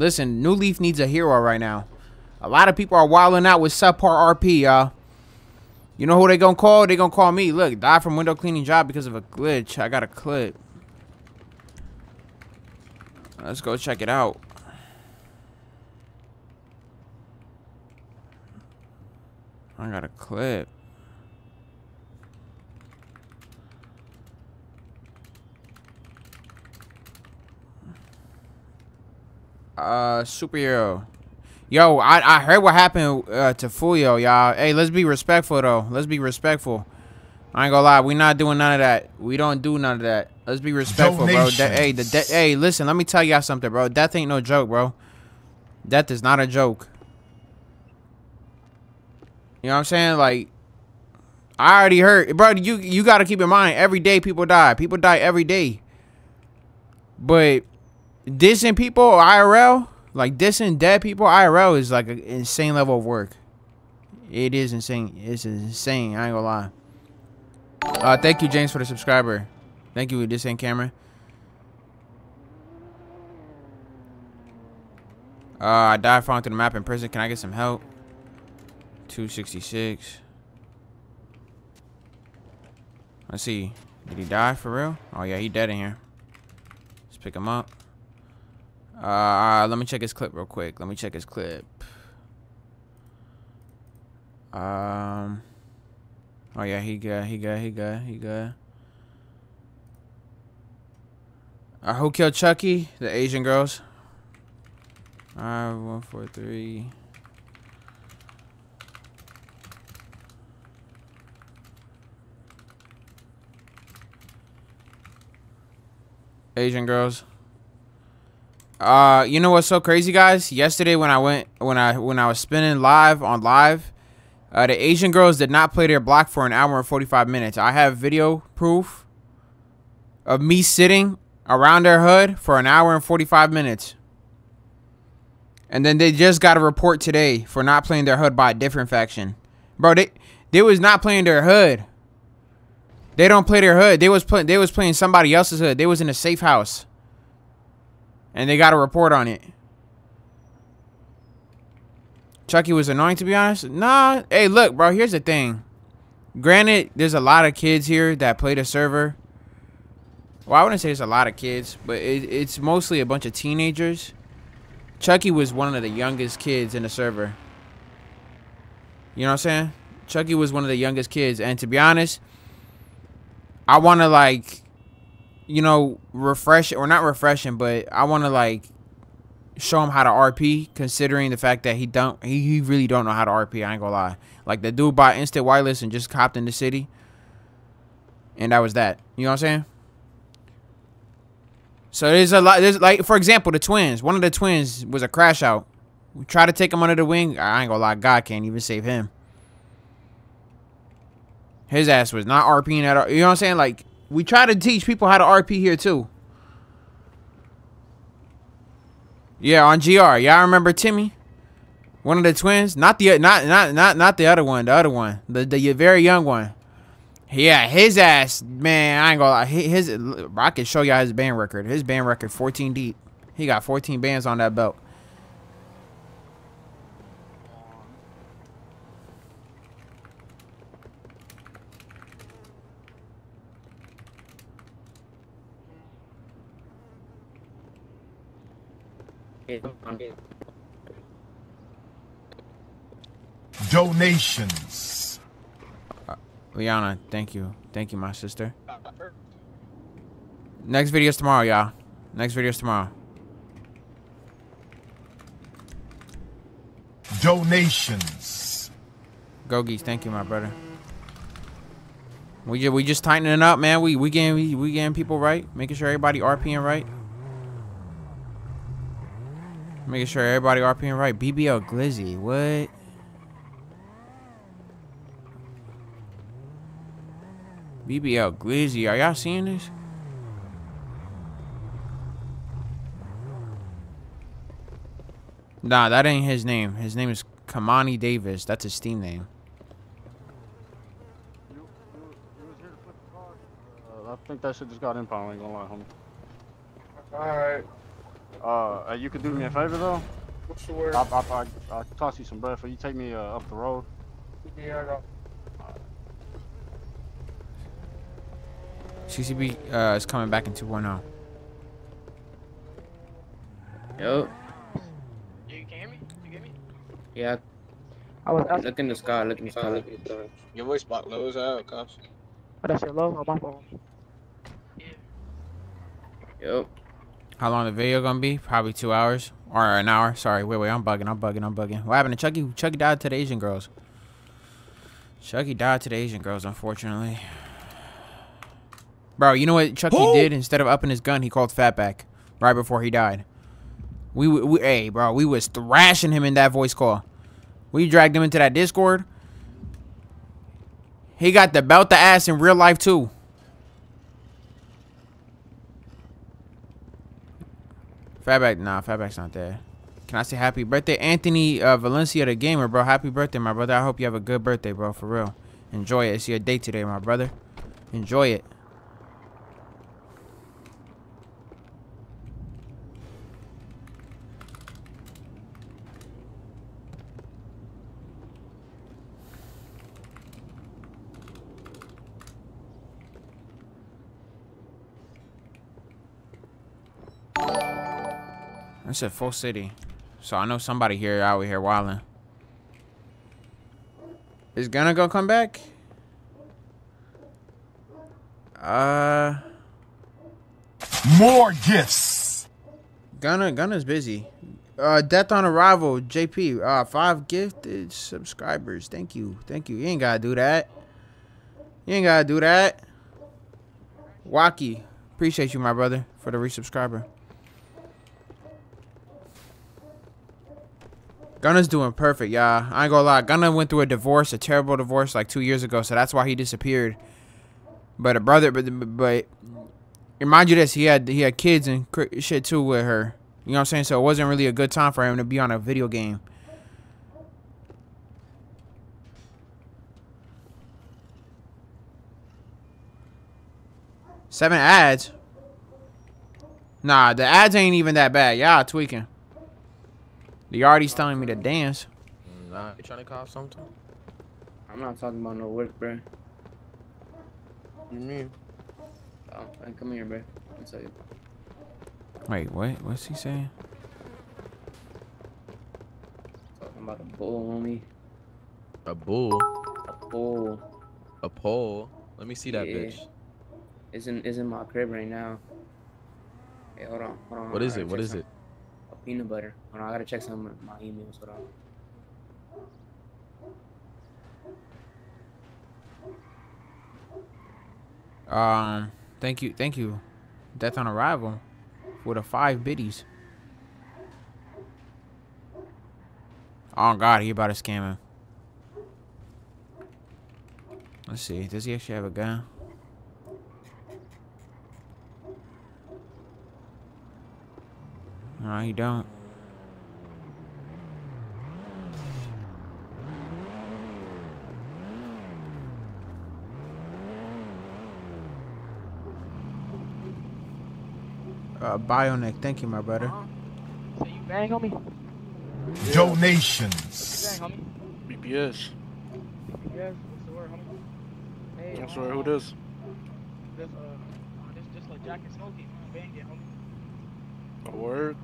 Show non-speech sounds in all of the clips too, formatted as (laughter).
Listen, New Leaf needs a hero right now. A lot of people are wilding out with subpar RP, y'all. You know who they gonna call? They gonna call me. Look, die from window cleaning job because of a glitch. I got a clip. Let's go check it out. I got a clip. Uh, superhero. Yo, I, I heard what happened uh, to Fuyo, y'all. Hey, let's be respectful, though. Let's be respectful. I ain't gonna lie. We not doing none of that. We don't do none of that. Let's be respectful, Donations. bro. De hey, the de hey, listen. Let me tell y'all something, bro. Death ain't no joke, bro. Death is not a joke. You know what I'm saying? Like, I already heard, bro. You you got to keep in mind, every day people die. People die every day. But dissing people IRL, like dissing dead people IRL, is like an insane level of work. It is insane. It's insane. I ain't gonna lie. Uh, thank you, James, for the subscriber. Thank you, this ain't camera. Uh, I died falling through the map in prison. Can I get some help? 266. Let's see. Did he die for real? Oh, yeah, he dead in here. Let's pick him up. Uh, let me check his clip real quick. Let me check his clip. Um. Oh yeah, he good. He good. He good. He good. Uh, who killed Chucky? The Asian girls. Alright, one, four, three. Asian girls. Uh, you know what's so crazy, guys? Yesterday when I went when I when I was spinning live on live, uh, the Asian girls did not play their block for an hour and 45 minutes. I have video proof of me sitting around their hood for an hour and 45 minutes. And then they just got a report today for not playing their hood by a different faction. Bro, they they was not playing their hood. They don't play their hood. They was playing they was playing somebody else's hood. They was in a safe house. And they got a report on it. Chucky was annoying to be honest. Nah. Hey, look, bro, here's the thing. Granted, there's a lot of kids here that play the server. Well, I wouldn't say there's a lot of kids, but it, it's mostly a bunch of teenagers. Chucky was one of the youngest kids in the server. You know what I'm saying? Chucky was one of the youngest kids. And to be honest, I want to like you know, refresh or not refreshing, but I want to like show him how to RP, considering the fact that he don't, he, he really don't know how to RP. I ain't gonna lie. Like the dude bought instant wireless and just copped in the city, and that was that. You know what I'm saying? So there's a lot. There's like, for example, the twins. One of the twins was a crash out. We try to take him under the wing. I ain't gonna lie. God can't even save him. His ass was not RPing at all. You know what I'm saying? Like we try to teach people how to RP here too. Yeah, on GR. Y'all remember Timmy? One of the twins? Not the not not not not the other one. The other one. The the very young one. Yeah, his ass, man. I ain't gonna lie. His I can show y'all his band record. His band record, 14 deep. He got 14 bands on that belt. Donations. Uh, Liana, thank you. Thank you, my sister. Next video's tomorrow, y'all. Next video's tomorrow. Donations. Go geese, thank you, my brother. We just we just tightening it up, man. We we getting we, we getting people right, making sure everybody RPing right. Making sure everybody RPing right. BBL Glizzy, what? BBL Glizzy, are y'all seeing this? Nah, that ain't his name. His name is Kamani Davis. That's his Steam name. Uh, I think that shit just got impound, I ain't gonna lie, homie. Alright. Uh, uh, you could do me a favor though. What's the word? I I I I toss you some bread for you take me uh, up the road. Yeah, I got. CCP uh, is coming back in oh. 2.0. Yup. Yeah, you can me? You get me? Yeah. I was asking. Look in the sky. Look in the sky. Look in the sky. Your voice box low as hell, cops. Oh, that's your low on my phone. Yup. How long the video gonna be? Probably two hours or an hour. Sorry, wait, wait. I'm bugging. I'm bugging. I'm bugging. What happened to Chucky? Chucky died to the Asian girls. Chucky died to the Asian girls, unfortunately. Bro, you know what Chucky did? Instead of upping his gun, he called Fatback right before he died. We, we, hey, bro, we was thrashing him in that voice call. We dragged him into that Discord. He got the belt the ass in real life too. Fatback, nah, Fatback's not there. Can I say happy birthday, Anthony uh, Valencia, the gamer, bro? Happy birthday, my brother. I hope you have a good birthday, bro. For real. Enjoy it. It's your day today, my brother. Enjoy it. I said full city. So I know somebody here out here wilding. Is Gunna gonna go come back? Uh, More gifts. Gunna, Gunna's busy. Uh, Death on Arrival, JP. Uh, five gifted subscribers. Thank you, thank you. You ain't gotta do that. You ain't gotta do that. Waki, appreciate you, my brother, for the resubscriber. Gunna's doing perfect, y'all. I ain't gonna lie. Gunna went through a divorce, a terrible divorce, like two years ago, so that's why he disappeared. But a brother, but but remind you this, he had he had kids and shit too with her. You know what I'm saying? So it wasn't really a good time for him to be on a video game. Seven ads. Nah, the ads ain't even that bad. Y'all tweaking. The already telling me to dance. Nah, you trying to cop something? I'm not talking about no work, bro. You mean? Oh, man, come here, bro. One second. Wait, what? What's he saying? Talking about a bull, homie. A bull? A bull. A pole? Let me see that Yeah. bitch. It's in, it's in my crib right now. Hey, hold on. Hold on. What I is gotta it? What check is some- it? Peanut butter. Hold on, I gotta check some of my emails. Hold on. Um, thank you, thank you. Death on Arrival for the five biddies. Oh God, he about to scam him. Let's see. Does he actually have a gun? No, he don't. Uh, Bionic, thank you, my brother. So you bang on me? Donations. Bang on me? BPS. Yes. What's the word, homie? Hey, I'm sorry, who this? This, uh, this, this like Jack and Smokey. man. Bang it, homie. A word?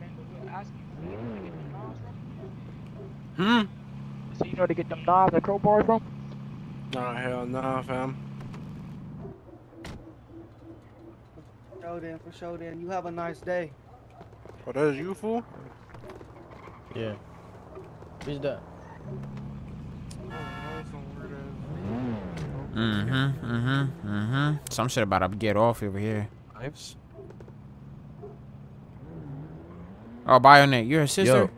Bang, but we'll ask you. So you know where to get them knives Hmm. So you know where to get them knives and crowbars from? Nah, hell nah, fam. Show then, for sure then. You have a nice day. Oh, that is you, fool? Yeah. Who's that? Mm-hmm. Mm-hmm. Mm-hmm. Some shit about to get off over here. Knives? Oh, Bionic, you're a sister?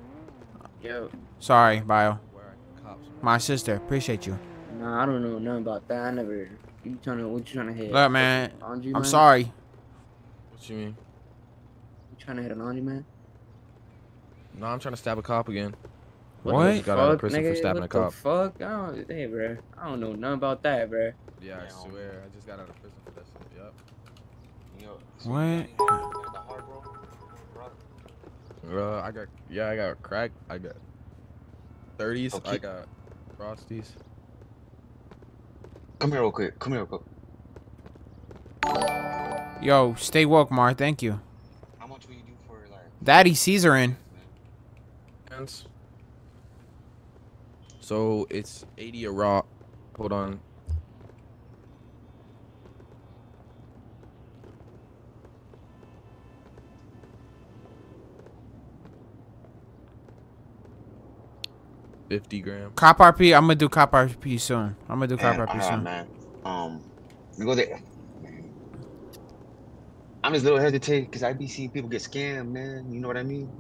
Yo. Yo. Sorry, Bio. Where are cops? My sister. Appreciate you. Nah, I don't know nothing about that. I never. You trying to? What you trying to hit? Look, man. Laundry I'm man? sorry. What you mean? You trying to hit a laundry man? No, I'm trying to stab a cop again. What? Just got out of Fuck, prison for stabbing a cop. The fuck? I don't. Hey, bro. I don't know nothing about that, bro. Yeah, I swear. I just got out of prison for that shit. Yup. What? Uh, I got yeah, I got crack. I got thirties. I got frosties. Come here real quick. Come here real quick. Yo, stay woke, Mar. Thank you. How much will you do for like? Daddy Caesar in. Hands. So it's eighty a raw. Hold on. Fifty gram. Cop RP. I'm gonna do cop RP soon. I'm gonna do cop RP ah, soon. man. Um, we go there. I'm just a little hesitant because I be seeing people get scammed, man. You know what I mean?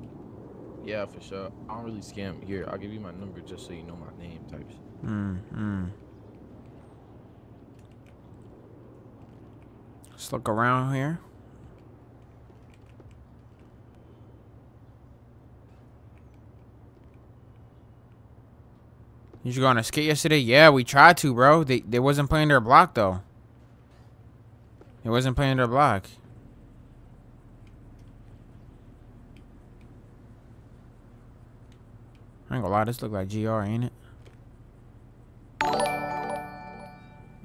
Yeah, for sure. I don't really scam. Here, I'll give you my number just so you know my name. Types. Mm, mm. Let's look around here. You go on a skate yesterday? Yeah, we tried to, bro. They they wasn't playing their block though. It wasn't playing their block. I ain't gonna lie, this look like GR, ain't it?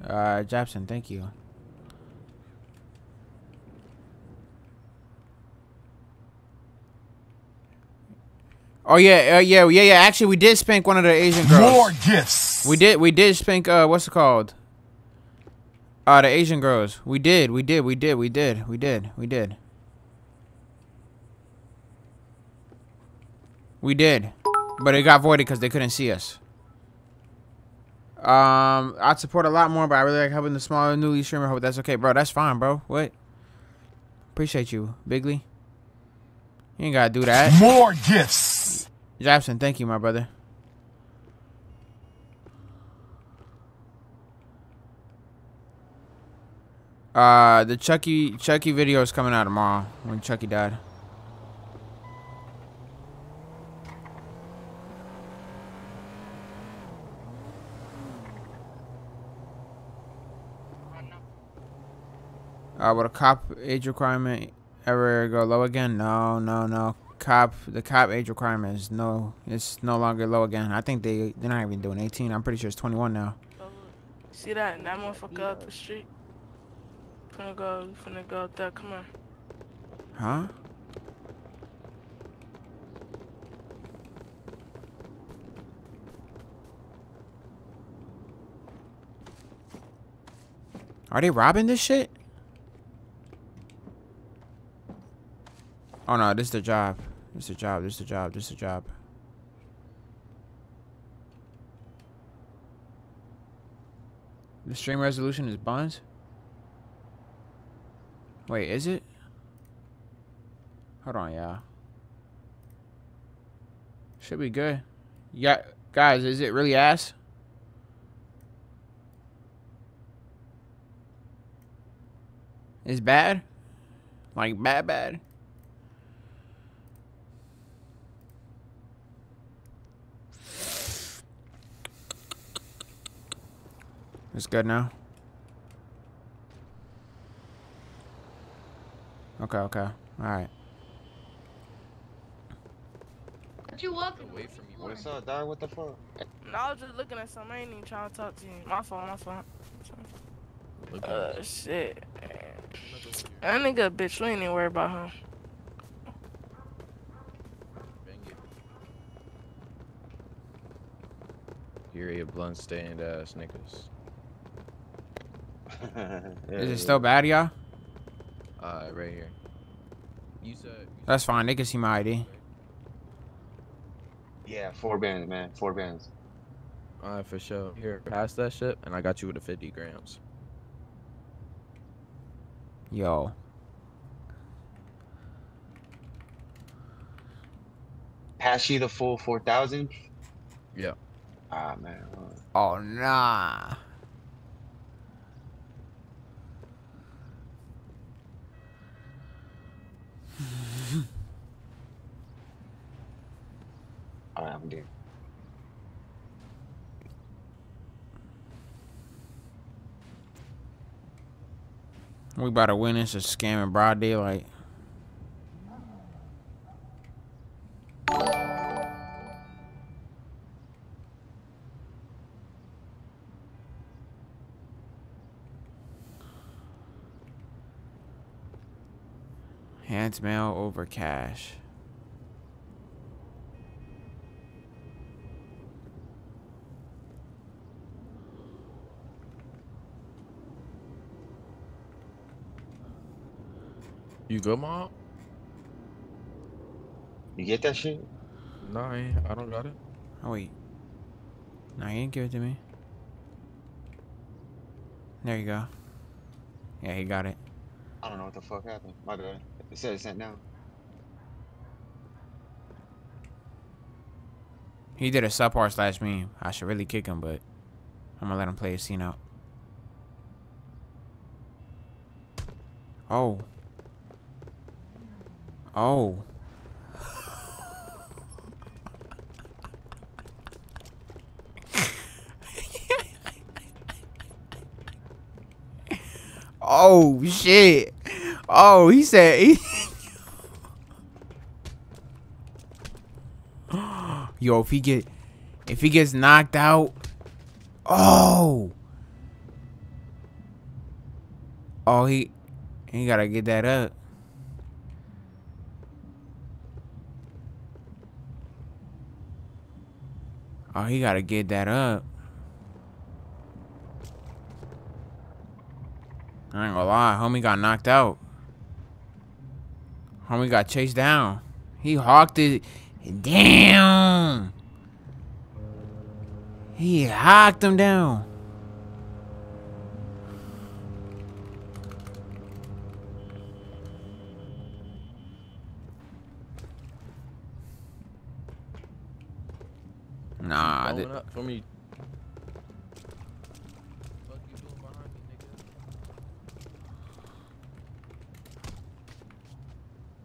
Uh, Japson, thank you. Oh yeah, uh, yeah, yeah, yeah. Actually, we did spank one of the Asian girls. More gifts. We did, we did spank. Uh, what's it called? Uh, the Asian girls. We did, we did, we did, we did, we did, we did. We did, but it got voided because they couldn't see us. Um, I'd support a lot more, but I really like helping the smaller newly streamer. Hope that's okay, bro. That's fine, bro. What? Appreciate you, Bigly. You ain't gotta do that. More gifts. Japson, thank you, my brother. Uh, the Chucky Chucky video is coming out tomorrow when Chucky died. Uh, would a cop age requirement ever go low again? No, no, no. Cop, the cop age requirement is no, it's no longer low again. I think they they're not even doing 18. I'm pretty sure it's 21 now. See that? That motherfucker up the street. Finna go, finna go up there. Come on. Huh? Are they robbing this shit? Oh no, this is the job. This a job. This a job. This a job. The stream resolution is buns? Wait, is it? Hold on, y'all. Should be good. Yeah, guys, is it really ass? It's bad? Like bad bad? It's good now? Okay, okay. Alright. What you walking? Away from you. What's up, dog? What the fuck? No, I was just looking at something. I ain't even trying to talk to you. My phone, my phone. Look at Uh, shit. That nigga a bitch. We ain't even worry about him. Bang it. Here you blunt stained ass niggas. (laughs) Is it still bad, y'all? Uh, right here. You said. That's fine. They can see my ID. Yeah, four bands, man. Four bands. Alright, for sure. Here, pass that shit, and I got you with the 50 grams. Yo. Pass you the full four thousand. Yeah. Ah, man. Oh, nah. Right, I'm good. We about to win this a scam in broad daylight. Hands mail over cash. You good, mom? You get that shit? No, I, ain't, I don't got it. Oh wait. No, he didn't give it to me. There you go. Yeah, he got it. I don't know what the fuck happened. My bad. It said it's sent now. He did a subpar slash me. I should really kick him, but I'm gonna let him play his scene out. Oh. Oh. (laughs) oh shit. Oh, he said he (gasps) Yo, if he get if he gets knocked out, oh, oh he he gotta get that up. Oh, he gotta get that up. I ain't gonna lie, homie got knocked out. Homie got chased down. He hawked it. Damn. He hawked him down. Nah, Blowing th- up for me. Fuck you doing behind me, nigga?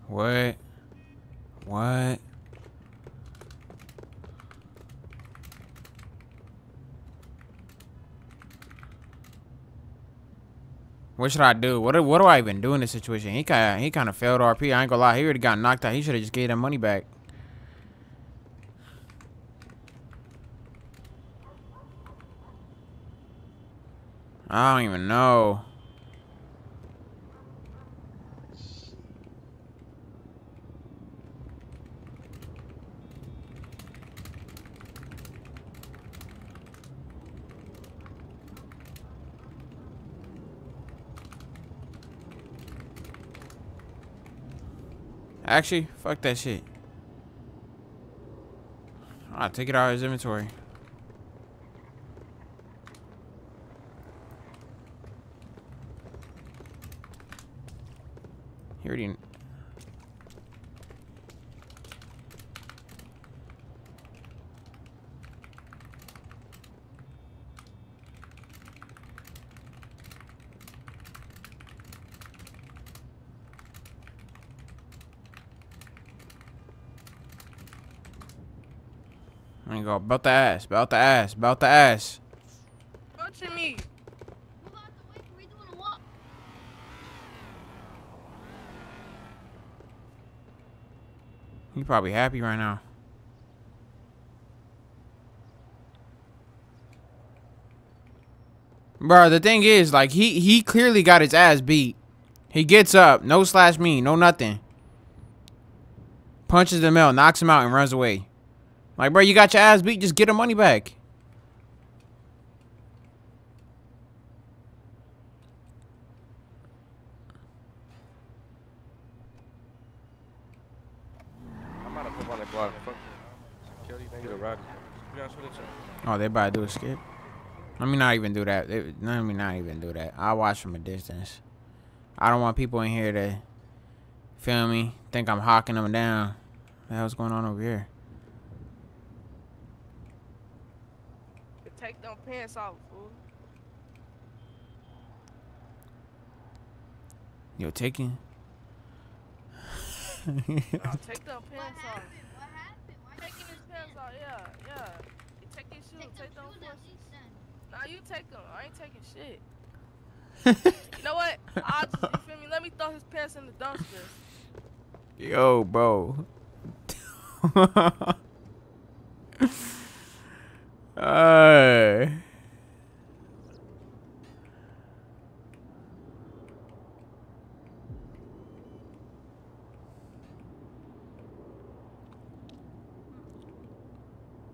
What? What? What should I do? What do, what do I even do in this situation? He kind he kind of failed RP. I ain't gonna lie. He already got knocked out. He should have just gave that money back. I don't even know. Actually, fuck that shit. I'll take it out of his inventory. He already. Go. About the ass. About the ass. About the ass. Touching me. He probably happy right now. Bro, the thing is, like, he he clearly got his ass beat. He gets up, no slash me, no nothing. Punches the mail, knocks him out, and runs away. Like, bro, you got your ass beat, just get the money back. I'm out of put on the block. Fuck. Security nigga to ride. You guys with it? Oh, they about to do a skip? Let me not even do that. They- Let me not even do that. I'll watch from a distance. I don't want people in here to feel me, think I'm hawking them down. What the hell's going on over here? Take them pants off, fool. Yo, taking. Nah, (laughs) take them pants off. What happened? What happened? Taking his pants off, yeah, yeah. You take his shoes, take them forces. Nah, you take them. I ain't taking shit. (laughs) You know what? I'll just, you feel me? Let me throw his pants in the dumpster. Yo, bro. (laughs) Oh.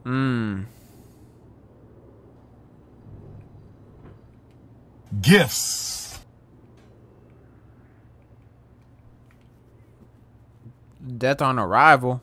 Mm. Gifts. Death on arrival.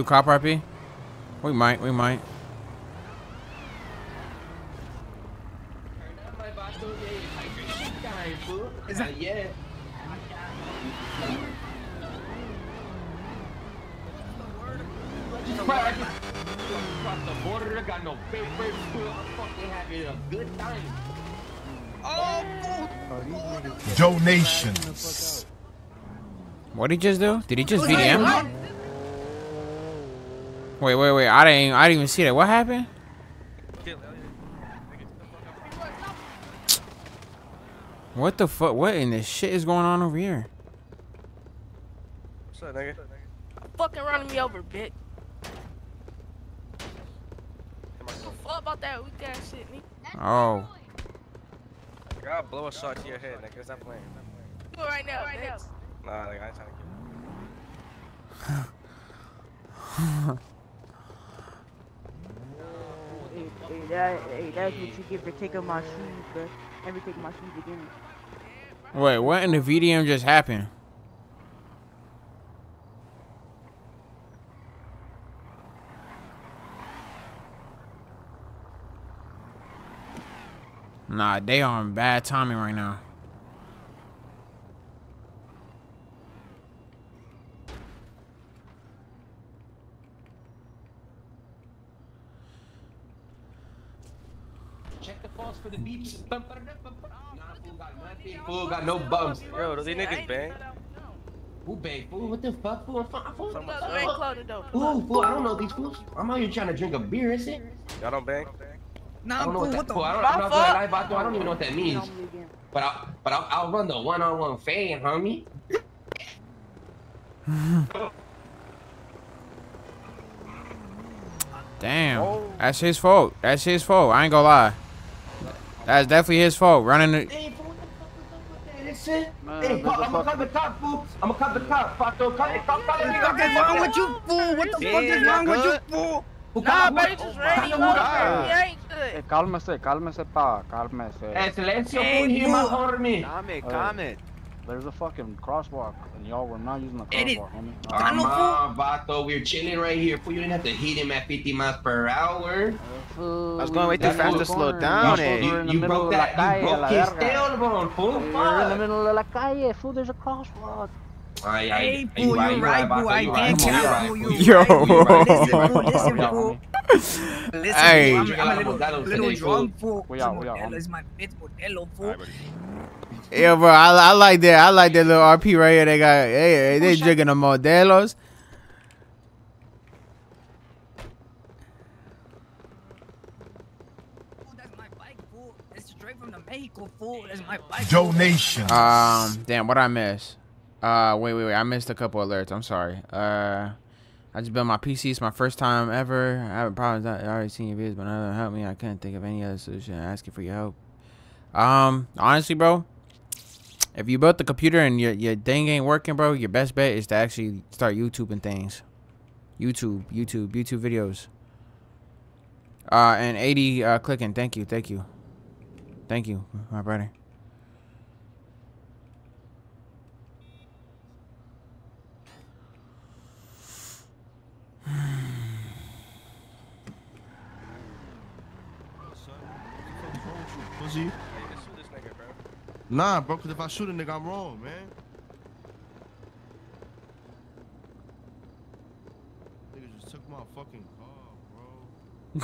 Do cop RP? We might, we might. Uh, yeah. Across the border, got no papers, fucking having a good time. Donations. What did he just do? Did he just VDM? Wait, wait, wait. I didn't I didn't even see that. What happened? What the fuck? What in the shit is going on over here? What's up, nigga? Fucking running me over, bitch. What fuck about that weak ass shit, nigga? Oh. God blow a shot to your head, nigga. Stop playing. Do it right now, right now. Nah, nigga, I ain't trying to Hey, (laughs) hey, that, hey, that's what you get for taking my shoes, bro. Never take my shoes again. Wait, what in the VDM just happened? Nah, they on bad timing right now. Check the pulse for the beeps. Bum, ba, da, bum, bum. Nah, fool got nothing. Fool got no bumps. Yo, do these niggas bang? Who bang? Fool, what the fuck? Fool, fuck, fool. Look, man, close the door. Ooh, fool, I don't know these fools. I'm out here trying to drink a beer, is it? Y'all don't bang? I don't know what that, fool, I don't, I'm not gonna lie about I don't even know what that means. But I'll, but I'll, I'll run the one-on-one fade, homie. (laughs) Damn. Oh. That's his fault. That's his fault. I ain't gonna lie. That's definitely his fault. Running the Hey, listen. Hey, I'm gonna cut the cop, fool. I'm gonna cut the cop. Fato, cut it, cop, cut it. What the fuck is wrong with you, fool? What the fuck is wrong with you, fool? Nah, bitch, just ready. He ain't good. Eh, cálmese, cálmese, pa, cálmese. Eh, silencio, fool, here, my homie. Calm calm it. There's a fucking crosswalk, and y'all were not using the Edit. crosswalk, homie. Come on, Vato, we're chilling right here. Fool, you didn't have to hit him at 50 miles per hour. I was going way too fast to slow down, You, eh. you, you broke that, you broke his tailbone, fool. We're in the middle of la calle, fool. There's a crosswalk. Ay, ay, Hey, ay, fool, you right, right, fool. I can't right, cap, fool, fool. you You right, Yo. right, fool. Listen, fool, listen, (laughs) fool. Listen, Hey. I'm, I'm a little, little drunk, fool. We out, we out, Modelo homie. is my bitch, Modelo, fool. Yeah, bro. I, I like that. I like that little RP right here. They got hey, they drinking the Modelos. Fool, That's my bike, fool. It's straight from the Mexico, fool. That's my bike. Donations. Um, damn, what I miss? Uh, wait, wait, wait. I missed a couple alerts. I'm sorry. Uh, I just built my PC. It's my first time ever. I have problems. I already seen your videos, but them helped me. I couldn't think of any other solution. I'm asking for your help. Um, honestly, bro, if you built the computer and your your thing ain't working, bro, your best bet is to actually start YouTubing things. YouTube, YouTube, YouTube videos. Uh, and 80 uh, clicking. Thank you, thank you, thank you, my brother. Pussy. Hey, let's shoot this nigga, bro. Nah, bro, because if I shoot a nigga, I'm wrong, man. Nigga just took my fucking car,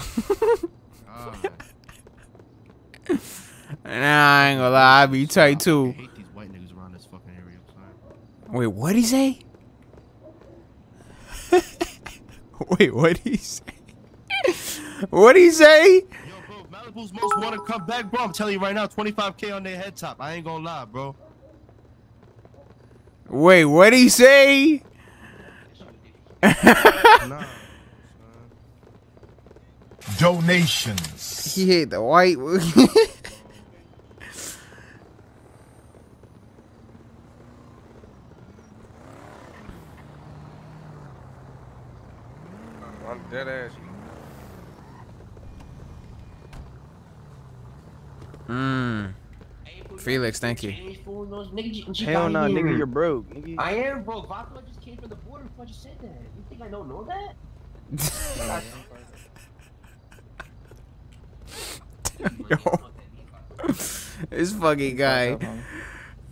bro. (laughs) God. (laughs) Nah, I ain't gonna lie, I be tight I too. hate these white niggas around this fucking area. Sorry. Wait, what'd he say? (laughs) Wait, what'd he say? what'd he say? Yo, bro, Malibu's most want to come back, bro. I'm telling you right now, 25k on their head top. I ain't gonna lie, bro. Wait, what'd he say? nah. (laughs) Donations. He hit the white. (laughs) I'm dead ass. Mmm. Felix, thank you. Hell no, nigga, you're broke. Nigga. I am broke. Vato just came from the border before I just said that. You think I don't know that? (laughs) this fucking guy.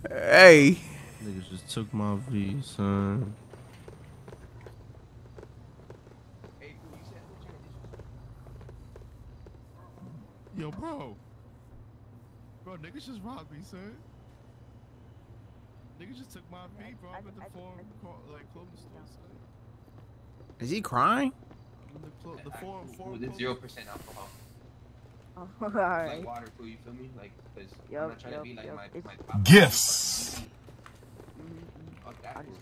Hey. Niggas just took my V, son. Yo, bro. Bro, niggas just robbed me, son. Niggas just took my V, bro. I'm at the forum, like, clothing store, son. Is he crying? The, clo- the forum, forum. With zero percent alcohol. (laughs) Oh, Like water, food, you feel me? Like, cause I'm Yup, not trying yup, to be like yup. my, It's- my Gifts. Fuck that. fool.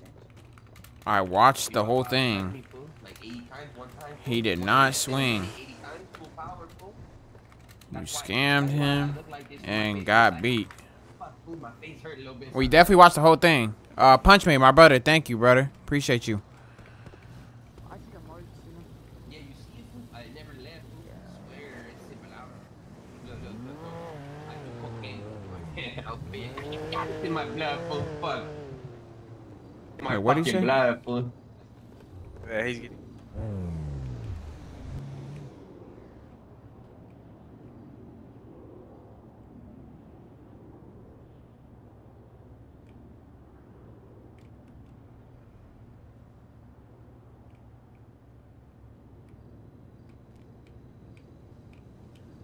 I watched the whole thing. me, fool. Like 80 times, one time, He did not swing. 80 times, full power, fool. You scammed that's why I him look like this. My and got beat. like- Fuck, fool, my face hurt a little bit. We definitely watched the whole thing. Uh, Punch me, my brother. Thank you, brother. Appreciate you. My blood, fool. Fuck. My Wait, what'd he fucking say? blood, fool. Yeah, he's getting.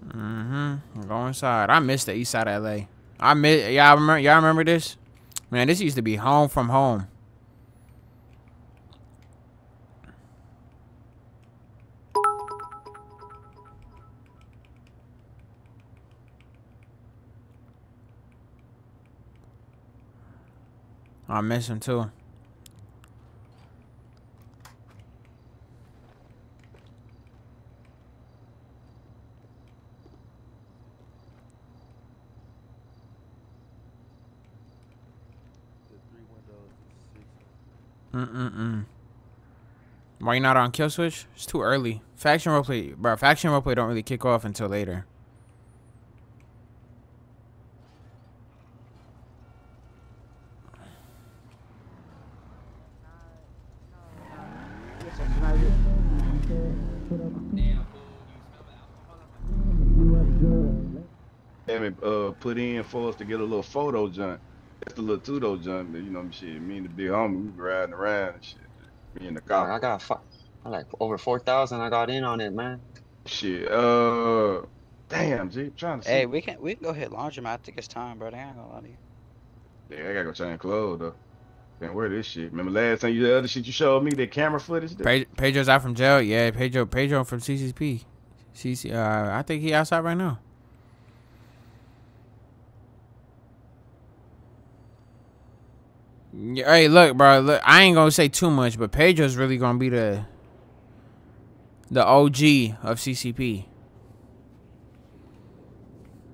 Mm-hmm. Go inside. I miss the east side of LA. I miss y'all remember y'all remember this? Man, this used to be home from home. I miss him too. Mm-mm-mm. Why you not on kill switch? It's too early. Faction roleplay, bro. Faction roleplay don't really kick off until later. Not it. Uh, put in for us to get a little photo junk. That's the little Tudo junk. That, you know, shit. Me and the big homie, we be riding around and shit. Me and the Dog, car. I got fi- I like over four thousand. I got in on it, man. Shit. Uh, damn, G. I'm trying to see. Hey, we can we can go hit laundromat. I think it's time, bro. I ain't gonna lie to you. Yeah, I gotta go change clothes though. Can't wear this shit. Remember last time you the other shit you showed me that camera footage? there? Pe- Pedro's out from jail. Yeah, Pedro. Pedro from CCP. CC. Uh, I think he outside right now. Hey, look, bro. Look, I ain't gonna say too much, but Pedro's really gonna be the the OG of CCP.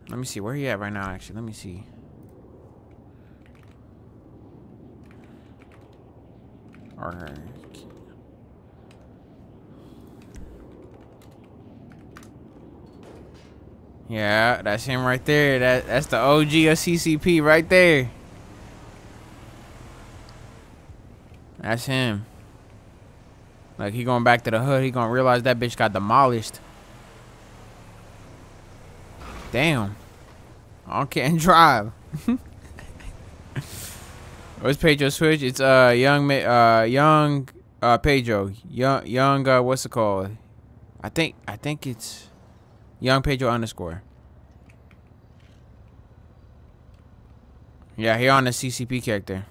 Let me see where he at right now. Actually, let me see. Or yeah, that's him right there. That that's the OG of CCP right there. That's him. Like he going back to the hood, he gonna realize that bitch got demolished. Damn. I can't (laughs) drive. What's Pedro switch? It's uh young uh young uh Pedro. Young young uh what's it called? I think I think it's young Pedro underscore. Yeah, he on the CCP character.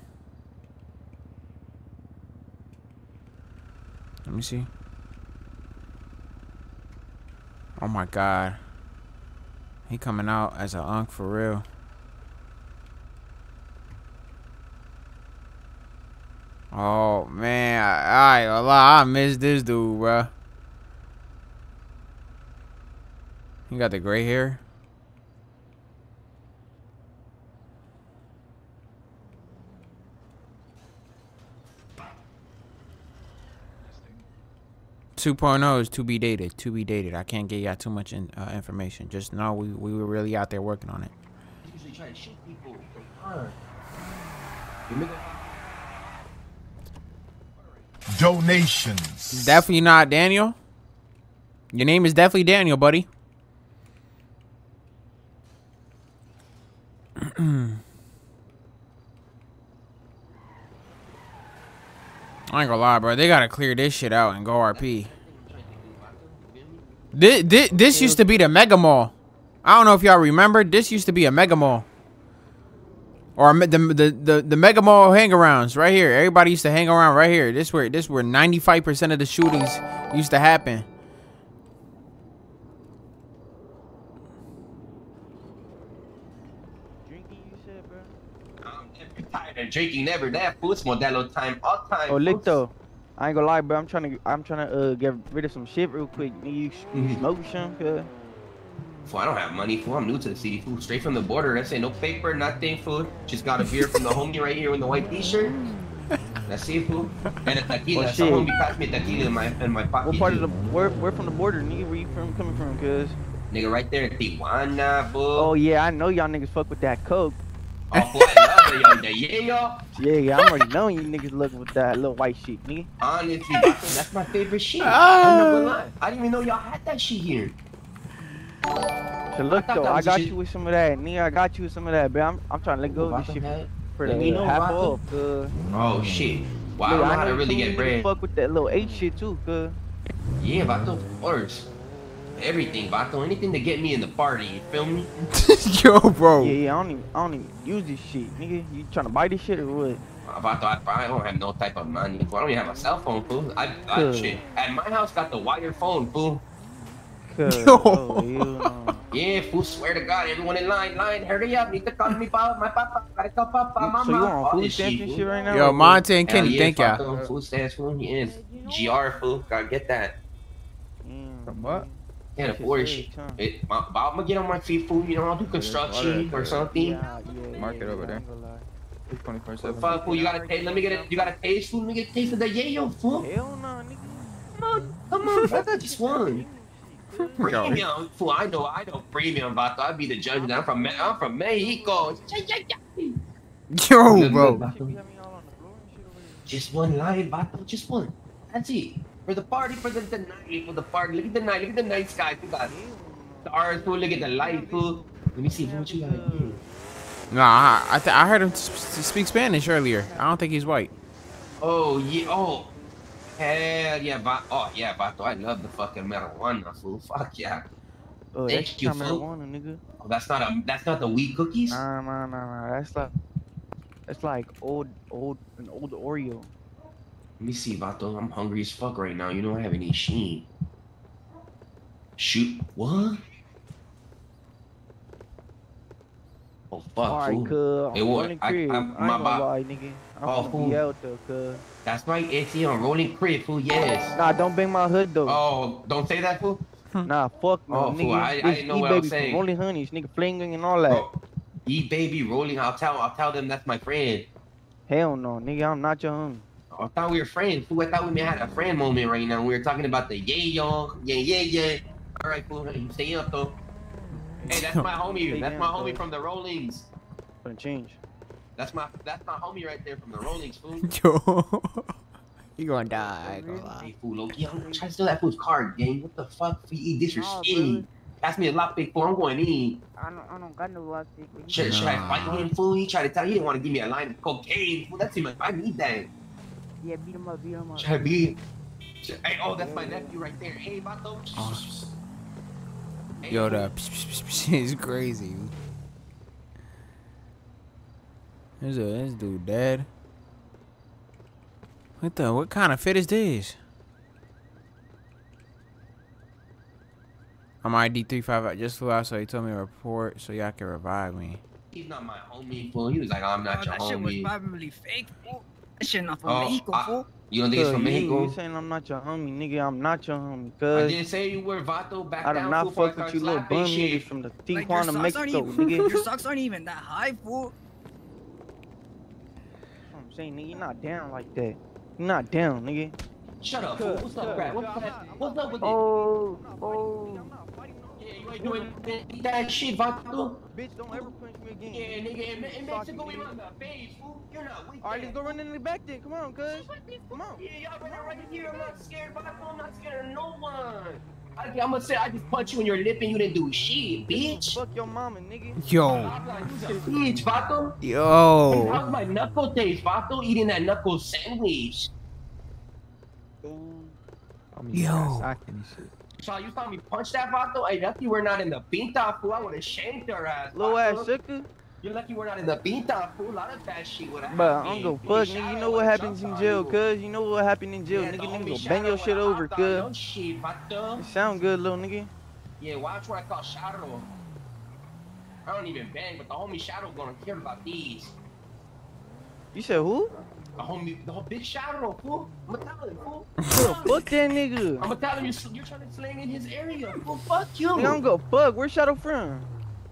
Let me see. Oh my god. He coming out as a unk for real. Oh man, I, I, I, miss this dude, bro. He got the gray hair. Two oh is to be dated. To be dated. I can't get y'all too much in, uh, information. Just know we we were really out there working on it. Usually try to shoot people. Come on. Donations. Definitely not Daniel. Your name is definitely Daniel, buddy. (clears throat) (clears throat) I ain't gonna lie, bro. They gotta clear this shit out and go RP. This, this, this used to be the Mega Mall. I don't know if y'all remember. This used to be a Mega Mall. Or the, the, the, the Mega Mall hang-arounds right here. Everybody used to hang around right here. This where this where 95% of the shootings used to happen. Of drinking, never that fool. It's Modelo time, all time. Oh. Licto. I ain't gonna lie, bro. I'm trying to, I'm trying to uh, get rid of some shit real quick. You, Mhm. smoke some? cuz? Fool, I don't have money, fool. I'm new to the city, fool. Straight from the border. That's it. No paper, nothing, fool. Just got a beer from the homie right here in the white t-shirt. That's it, fool. And a tequila. Oh, Some homie passed me tequila in my in my pocket. What part of too. the, where, where from the border, nigga? Where you from, coming from, cuz? Nigga, right there in Tijuana, fool. Oh, yeah, I know y'all niggas fuck with that coke. Oh, fool, I love it, yo. The yeah, yo. Yeah, yeah, I'm already knowing you niggas looking with that little white shit, nigga. Honestly, that's my favorite shit. I'm not gonna ah. lie. I didn't even know y'all had that shit here. So look thought though, I got you with some of that, nigga. I got you with some of that, but I'm, I'm trying to let go of this shit had- for the me know, half Vato. off, cuz. Oh shit. Wow, I Look, don't know how to really get niggas bread. Fuck with that little eight shit too, cuz. Yeah, Vato, of course. Everything, Vato. Anything to get me in the party, you feel me? (laughs) Yo, bro. Yeah, yeah, I don't even, I don't even use this shit, nigga. You trying to buy this shit or what? Uh, Vato, I, I don't have no type of money. Fool. I don't even have a cell phone, fool. I, I Good. shit. At my house, got the wire phone, fool. Cuz, oh, hell no. Yeah, fool. Swear to God, everyone in line, line, hurry up. Need to call me, papa, my papa. Gotta call papa, mama. So you on All food this stamps and shit right now? Yo, or? Monte and Kenny, yeah, thank y'all. Vato, Food stands, fool. Yes. GR, fool. Gotta get that. Damn, what? Can't Shit afford serious, shit. huh? It, my, I'm gonna get on my feet, fool. You know, I'll do construction or something. Yeah, yeah, Mark it yeah, over I there. ain't gonna lie. 24 7. fuck, fool. You gotta taste. Let me get it. You gotta taste, fool. Let me get a taste of the yayo, fool. Hell no, nigga. Come on, come on, brother. Just one. (laughs) Premium, fool. I know, I know. Premium, Vato. I'll be the judge. I'm from, I'm from Mexico. (laughs) Yo, bro. Just one line, Vato. Just one. That's it. For the party, for the, the night, for the party. Look at the night. Look at the night sky. We got stars, fool. Look at the light, fool. Let me see what you got here. Nah, I I, th- I heard him sp- speak Spanish earlier. I don't think he's white. Oh yeah. Oh. Hell yeah, Va- oh yeah, Vato. I love the fucking marijuana, fool. Fuck yeah. Oh, Thank that's you, not fool. marijuana, nigga. Oh, that's not a. That's not the weed cookies. Nah, nah, nah, nah. That's like, that's like old, old, an old Oreo. Let me see, Vato. I'm hungry as fuck right now. You know I haven't eaten sheen. Shoot. What? Oh fuck, Alright, cuz. It wa- rolling I- crib. I, I- my gonna bo- lie, nigga. I'm Oh, gonna be out there, cuz. That's right, it's on rolling crib, fool. Yes. Nah, don't bang my hood though. Oh, don't say that, fool. (laughs) Nah, fuck no, Oh, nigga. fool, I- I didn't know what I was E-baby saying. Rolling honeys, nigga, flinging and all that. Oh, E baby rolling. I'll tell. I'll tell them that's my friend. Hell no, nigga. I'm not your homie. I thought we were friends. Fool. I thought we may had a friend moment right now. We were talking about the yeah, y'all. yeah, yeah, yeah. All right, fool. Hey, Stay up though. Hey, that's my homie. That's my homie from the Rollings. Gonna change. That's my that's my homie right there from the Rollings, fool. (laughs) Yo. you gonna die. I ain't gonna lie. Hey, fool, Loki, I'm trying to steal that fool's card, gang. What the fuck? If you eat this, you're Nah. Pass me a lockpick, fool. I'm going in. I don't, I don't got no lockpick. but you Should, can- should I fight him, fool? He tried to tell you he didn't want to give me a line of cocaine, fool. That's him. I need that. Yeah, beat him up, beat him up. Should I be? Hey, oh, that's my nephew right there. Hey, Vato. Hey, Yo, fool. (laughs) the shit is crazy. This, a, this dude dead. What the? What kind of fit is this? I'm ID 35. I just flew out, so he told me to report so y'all can revive me. He's not my homie, fool. He was like, I'm not your that shit was probably fake. fool. That shit not from Oh, Mexico, I- ah, fool. You don't think it's Cuz, from Mexico? you saying I'm not your homie, nigga. I'm not your homie, I didn't say you were Vato back I do down not fool, before fuck with you little bum shit. niggas from the your Tijuana, socks aren't Mexico, even, (laughs) nigga. Your socks aren't even that high, fool. I'm saying, nigga, you're not down like that. You're not down, nigga. Shut up, fool. What's up, Brad? What's up? What's up with it? Oh, oh. Yeah, you ain't doing that- that shit, Vato. Bitch, don't ever punch me again. Yeah, nigga, in, in Mexico, we run the face, fool. You're not weak. Alright, let's go run in the back then. Come on, cuz. Come on. Yeah, y'all running right here. I'm not scared, Vato. I'm not scared of no one. I, I'm gonna say I just punched you in your lip and you didn't do shit, bitch. Fuck your mama, nigga. Yo. I'm like, you's a bitch, Vato. Yo. How's my knuckle taste, Vato? Eating that knuckle sandwich. Yo. So you saw me punch that Vato? Hey, lucky we're not in the pinta, fool. I would have shanked her ass. Little ass sucker. You're lucky we're not in the pinta, fool. A lot of bad shit would have But. I don't go fuck, nigga. You know what happens in jail, cuz. You know what happened in jail, Yeah, nigga. Nigga go bang your shit over, hot dog, no cuz. sound good, little nigga. Yeah, watch what I call Shadow. I don't even bang, but the homie Shadow gonna care about these. You said who? The the whole big Shadow, fool. I'm gonna tell him, fool. Fuck that nigga. I'm gonna tell him you're, you're trying to sling in his area, fool. Fuck you. Nigga, I don't go fuck. Where's Shadow from?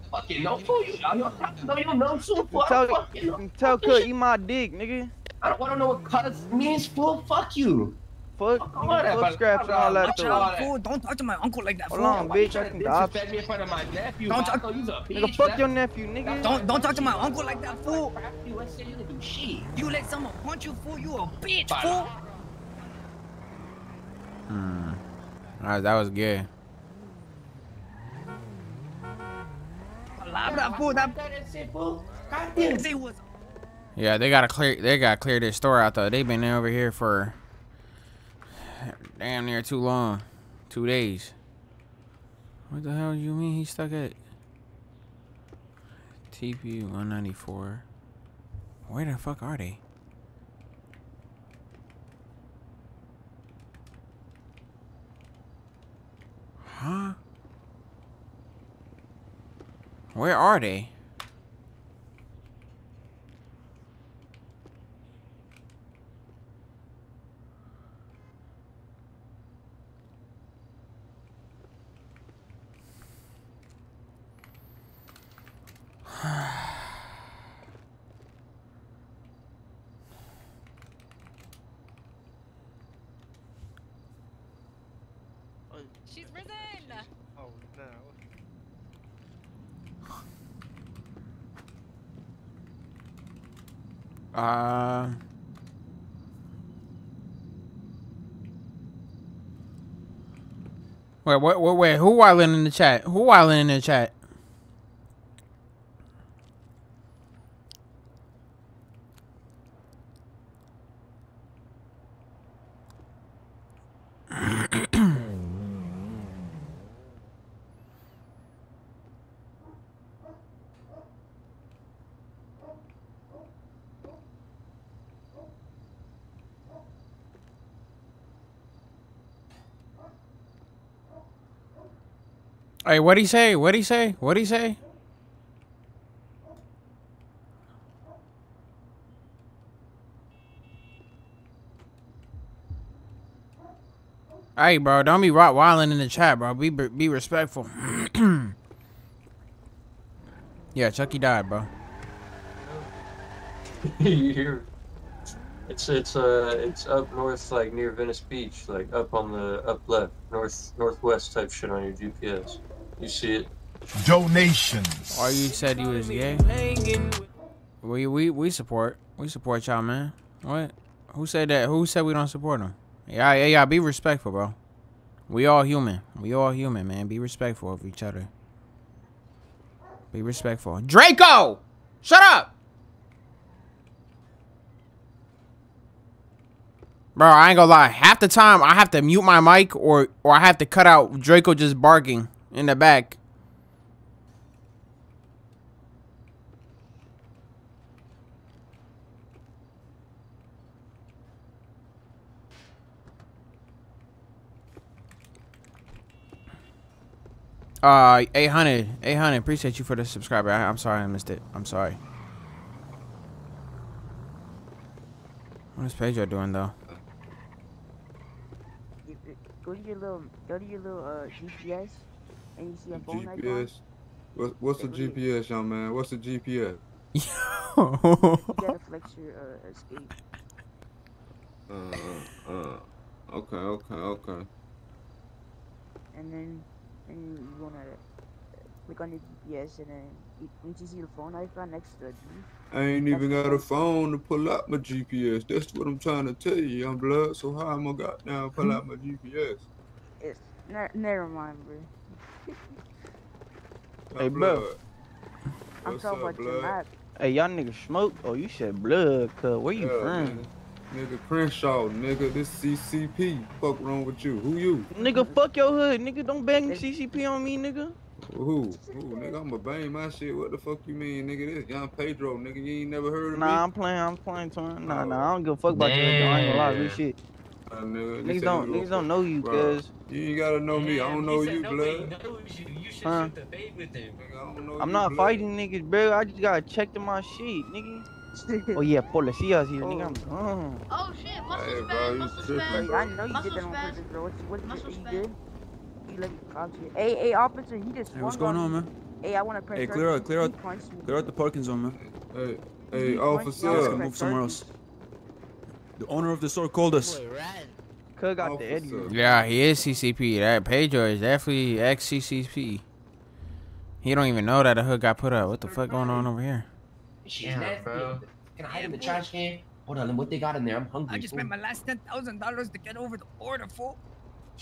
Fucking no, fool. You, you, no, you don't know, fool. I Tell, don't fucking know. tell Cut, eat my dick, nigga. I don't wanna know what cuz means, fool. Fuck you. Fuck, all that, fuck scraps and all that Watch out, fool. Don't talk to my uncle like that, Hold fool. on, Why bitch. I can die. disrespect me in front of my nephew? Don't talk- You's Nigga, fuck your nephew, nigga. Don't don't talk to my uncle like that, fool. You ain't say you didn't do shit. You let someone punch you, fool. You a bitch, fool. Hmm. Alright, that was good. Palabra, fool. That That's it, fool. Goddamn. say was Yeah, they gotta clear. They gotta clear their store out though. They've been over here for damn near too long, two days. What the hell you mean he stuck at TP 194? Where the fuck are they? Huh? Where are they? She's risen. Oh no. Uh. Wait, wait, wait, wait. Who wilding in the chat? Who wilding in the chat? Hey, what'd he say? What'd he say? What'd he say? Hey, bro, don't be rot wilding in the chat, bro. Be be respectful. (clears throat) yeah, Chucky died, bro. (laughs) you hear? It's it's uh it's up north, like near Venice Beach, like up on the up left, north northwest type shit on your GPS. You see it? Donations. Or you said you was gay? We we we support. We support y'all, man. What? Who said that? Who said we don't support them? Yeah, yeah, yeah. Be respectful, bro. We all human. We all human, man. Be respectful of each other. Be respectful. Draco, shut up, bro. I ain't gonna lie. Half the time I have to mute my mic or or I have to cut out Draco just barking in the back. Uh, 800, 800. Appreciate you for the subscriber. I, I'm sorry I missed it. I'm sorry. What's Pedro doing though? Go to your little, go to your little uh, GPS, and you see a phone icon. GPS. What, what's a GPS, young man? What's a GPS? (laughs) You gotta flex your uh, escape. Uh, uh, okay, okay, okay. and then then you, you wanna click on your GPS, and then you, once you see the phone icon next to the G, I ain't even got a phone to pull out my GPS. That's what I'm trying to tell you, young blood. So how am I got now pull out my GPS? it's ne- never mind, bro. Hey, bro. I'm What's talking up, about your map. Hey, y'all niggas smoke? Oh, you said blood, cuz. Where you Yeah, from? nigga. Nigga Crenshaw, nigga, this CCP. Fuck wrong with you? Who you? Nigga, fuck your hood. Nigga, don't bang CCP on me, nigga. Who? Who? Nigga, I'ma bang my shit. What the fuck you mean, nigga? This young Pedro, nigga. You ain't never heard of me? Nah, I'm playing. I'm playing, twin. Nah, nah, I don't give a fuck about your hood. though. I ain't gonna lie, real shit. Uh, nigga, Niggas don't, niggas don't know you, Bro, cuz. You ain't gotta know me. I don't know you, blood. Huh? I'm not fighting niggas, bro. I just gotta check to my shit, nigga. (laughs) oh yeah, policías here, nigga. I'm gone. Oh shit, muscle Hey, bro, you muscle tripping, spam. Like, I know you muscle did that on spam. purpose, bro. What, what, Muscle you did? You let cops here. Hey, hey, officer, he just Hey, what's going on on, man? Hey, I wanna press Hey, clear out, charges. clear out, clear out the parking zone, man. Hey, hey, punched Let's me. I wanna move press somewhere charges. else. The owner of the store called us. Cuz got the Eddie. Yeah, he is CCP. That Pedro is definitely ex CCP. He don't even know that the hood got put up. What the fuck going on over here? She's nasty. Can I hide in the trash can? Hold on, what they got in there? I'm hungry. I just fool. spent my last ten thousand dollars to get over the border, fool.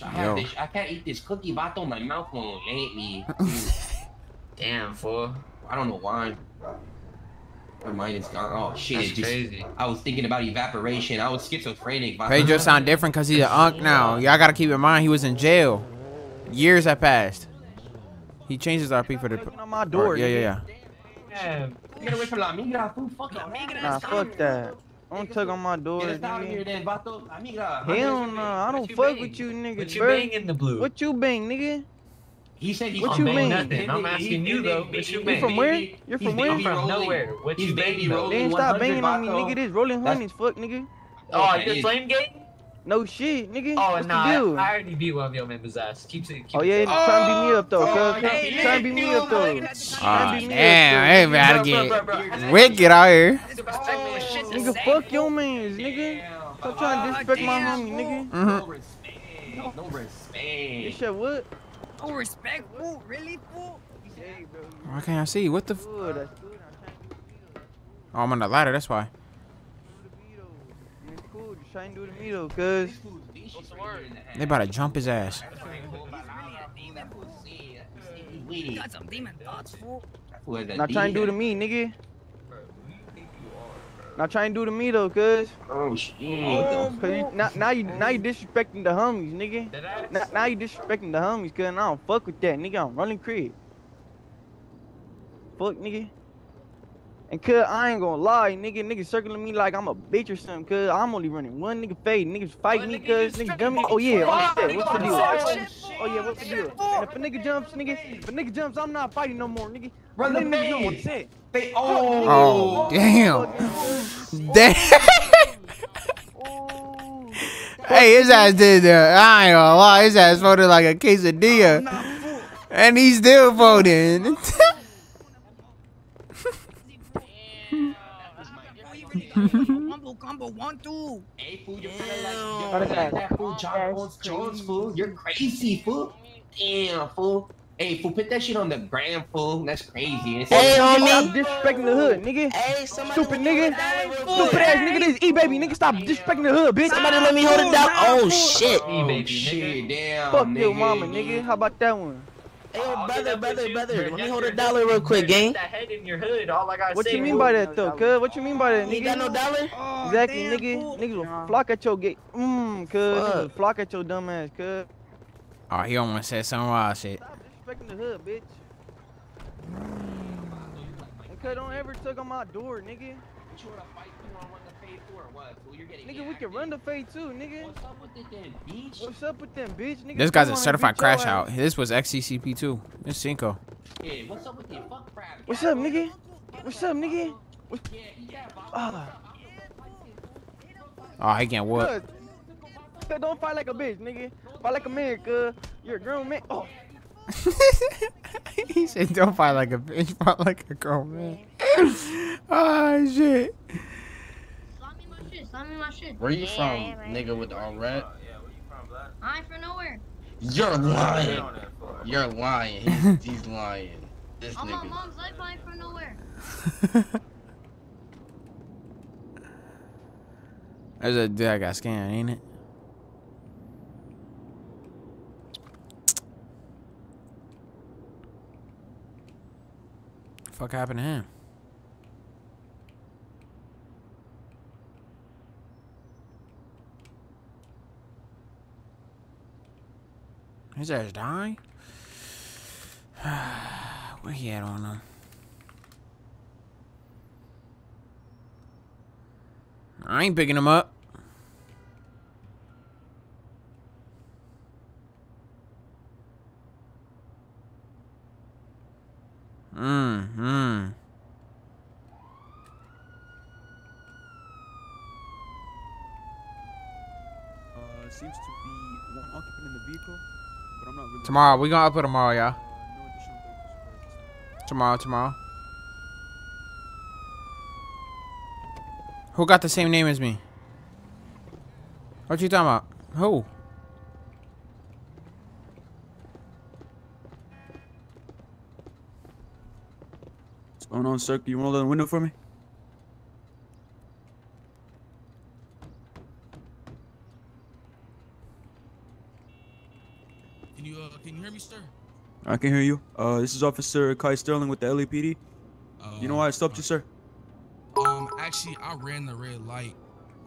I, Yo. this, I can't eat this cookie, Vato. My mouth won't let me. (laughs) Damn, fool. I don't know why. My mind is gone. Oh shit! That's just, crazy. I was thinking about evaporation. I was schizophrenic. Pedro (laughs) sound different because he's an unk now. Y'all gotta keep in mind he was in jail. Years have passed. He changed his RP for the. on my door, Yeah, yeah, yeah. Get away from la migra, fool. Fuck la migra. Nah, fuck that. Don't tug on my door, Get us out here nigga. then, Vato. La. Hell no, I don't fuck with you niggas, What you bang in the blue? What you bang, nigga? He said he What from you mean? nothing. I'm asking you though. What you You bang? from where? You're from where? baby rolling. What He's you baby banging, though? rolling. They ain't stop banging on me, nigga. This rolling That's- honeys, fuck, nigga. Oh, you're flame gang? No shit, nigga. Oh, What's nah, the deal? I already beat one of your members' ass. Keep it. Keep Oh it yeah, going. try and beat me up though, Oh, cuz. hey, Try and beat me up though. Ah, Try and beat me damn, up, hey, man, I get wicked out here. Nigga, fuck your mans, nigga. Stop trying to disrespect my homie, nigga. Mhm. No respect. You said what? No respect, fool. Really, fool? Why can't I see? What the? F Good, that's good. oh, I'm on the ladder. That's why. It's cool. Just try and do it to cuz. They about to jump his ass. Not trying some demon thoughts, fool. Now try and do to me, nigga. Now try and do it to me though, cuz. Oh shit. Cause you, now, now you now you disrespecting the homies, nigga. Now, now you disrespecting the homies, cuz and I don't fuck with that, nigga. I'm running crib. Fuck, nigga. And cuz I ain't gonna lie, nigga, nigga circling me like I'm a bitch or something, cuz I'm only running one nigga fade. Niggas fight me, cuz niggas dumb me. Oh yeah, oh yeah, what's the deal? Oh yeah, what's the deal? And if a nigga jumps, nigga, if a nigga jumps, I'm not fighting no more, nigga. Run I'm the letting niggas know fade. what's it. They Oh, damn. Oh, (laughs) damn. Oh. hey, his ass did that. I ain't gonna lie. His ass folded like a quesadilla. And he's still folding. Combo, combo, one, two. Hey, fool, you're feeling like, you're that fool, Jon Jones, fool. You're crazy, fool. Damn, fool. Hey, fool, put that shit on the gram, fool. That's crazy. It's- Stop disrespecting the hood, nigga. Hey, Stupid nigga. Stupid ass nigga. This E baby nigga. Stop disrespecting the hood, bitch. Somebody let me hold it down. Oh shit. E Oh baby, shit, damn. Fuck nigga. your mama, nigga. How about that one? Hey, oh, brother, brother, brother. Let me hold a dollar real quick, gang. That head in your hood. All I gotta What you mean by that though, cuz? What you mean by that, nigga? You got no dollar? Oh, exactly, nigga. Niggas will flock at your gate. Mmm, cuz. Flock at your dumb ass, cuz. oh, he almost said some wild shit. Disrespecting the hood, bitch. Cuz don't ever tug on my door, nigga. Nigga, we can run the fade too, nigga. What's up with it then, bitch? What's up with them, bitch? Nigga, This guy's a certified crash ass. out. This was XCCP too. It's Cinco. Yeah, what's up with it? Fuck crap. What's up, nigga? What's up, nigga? What's... Ah. Oh, he can't cuz, don't fight like a bitch, nigga. Fight like a man, cuz. You're a grown man. Oh. (laughs) he said, "Don't fight like a bitch, fight like a grown man." oh (laughs) shit. Slap me. Where you Yeah, from, yeah, right. nigga with the all red? I'm from nowhere. You're lying. You're lying. (laughs) He's, he's lying. This On my nigga. mom's life, I ain't from nowhere. There's a dude that got scammed, ain't it? Fuck happened to him? His ass dying? (sighs) Where he at on him? I ain't picking him up. Hmm, hmm. Uh, seems to be one occupant in the vehicle, but I'm not really. Tomorrow, we're gonna upload tomorrow, y'all. Tomorrow, tomorrow. Who got the same name as me? What you talking about? Who? Going on, sir? You want to open the window for me? Can you uh, can you hear me, sir? I can hear you. Uh, this is Officer Kai Sterling with the LAPD. you know why I stopped you, sir? Um, actually, I ran the red light.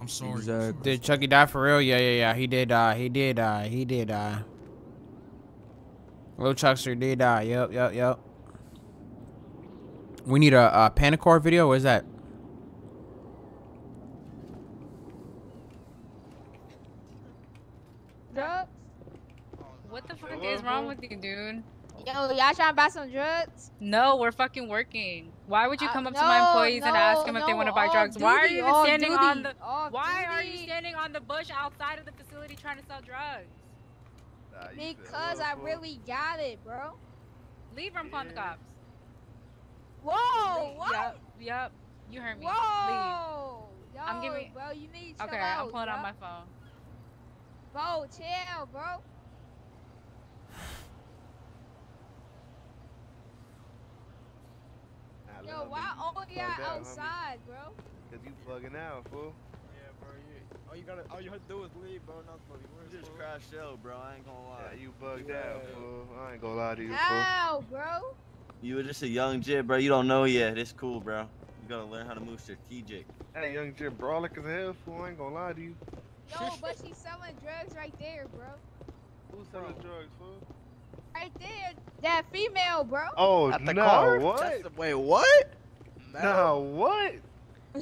I'm sorry. Exactly. Did Chucky die for real? Yeah, yeah, yeah. He did die. He did die. He did die. Little Chuckster did die. Yep, yep, yep. We need a, a Panicore video. What is that? Drugs? What the fuck is wrong with you, dude? Yo, y'all trying to buy some drugs? No, we're fucking working. Why would you Uh, come up to my no, employees and ask them if they want to buy off drugs? Why are you even off standing on the off Why are you standing on the bush outside of the facility trying to sell drugs? Because I really got it, bro. Leave or I'm calling the cops. Whoa, Leave- what? Yep, yep. You heard me. Whoa. Yo, I'm giving- bro, you need to Okay, chill I'm pulling bro. out my phone. Bro, chill, bro. Yo, why all y'all Fuck homie. outside, bro? Cause you bugging out, fool. Yeah, bro. You, all you gotta, all you have to do is leave, bro. Not fucking worse. Just crashed out, bro. I ain't gonna lie. Yeah, you bugged out, fool. I ain't gonna lie to you, fool. How, bro? You were just a young jit, bro. You don't know yet. It's cool, bro. You gotta learn how to move strategic. That young Jim brolic as hell, fool. I ain't gonna lie to you. Yo, but she's selling drugs right there, bro. Who's selling drugs, fool? Right there, that female, bro. Oh, At the no, car? what? That's the- wait, what? No, what?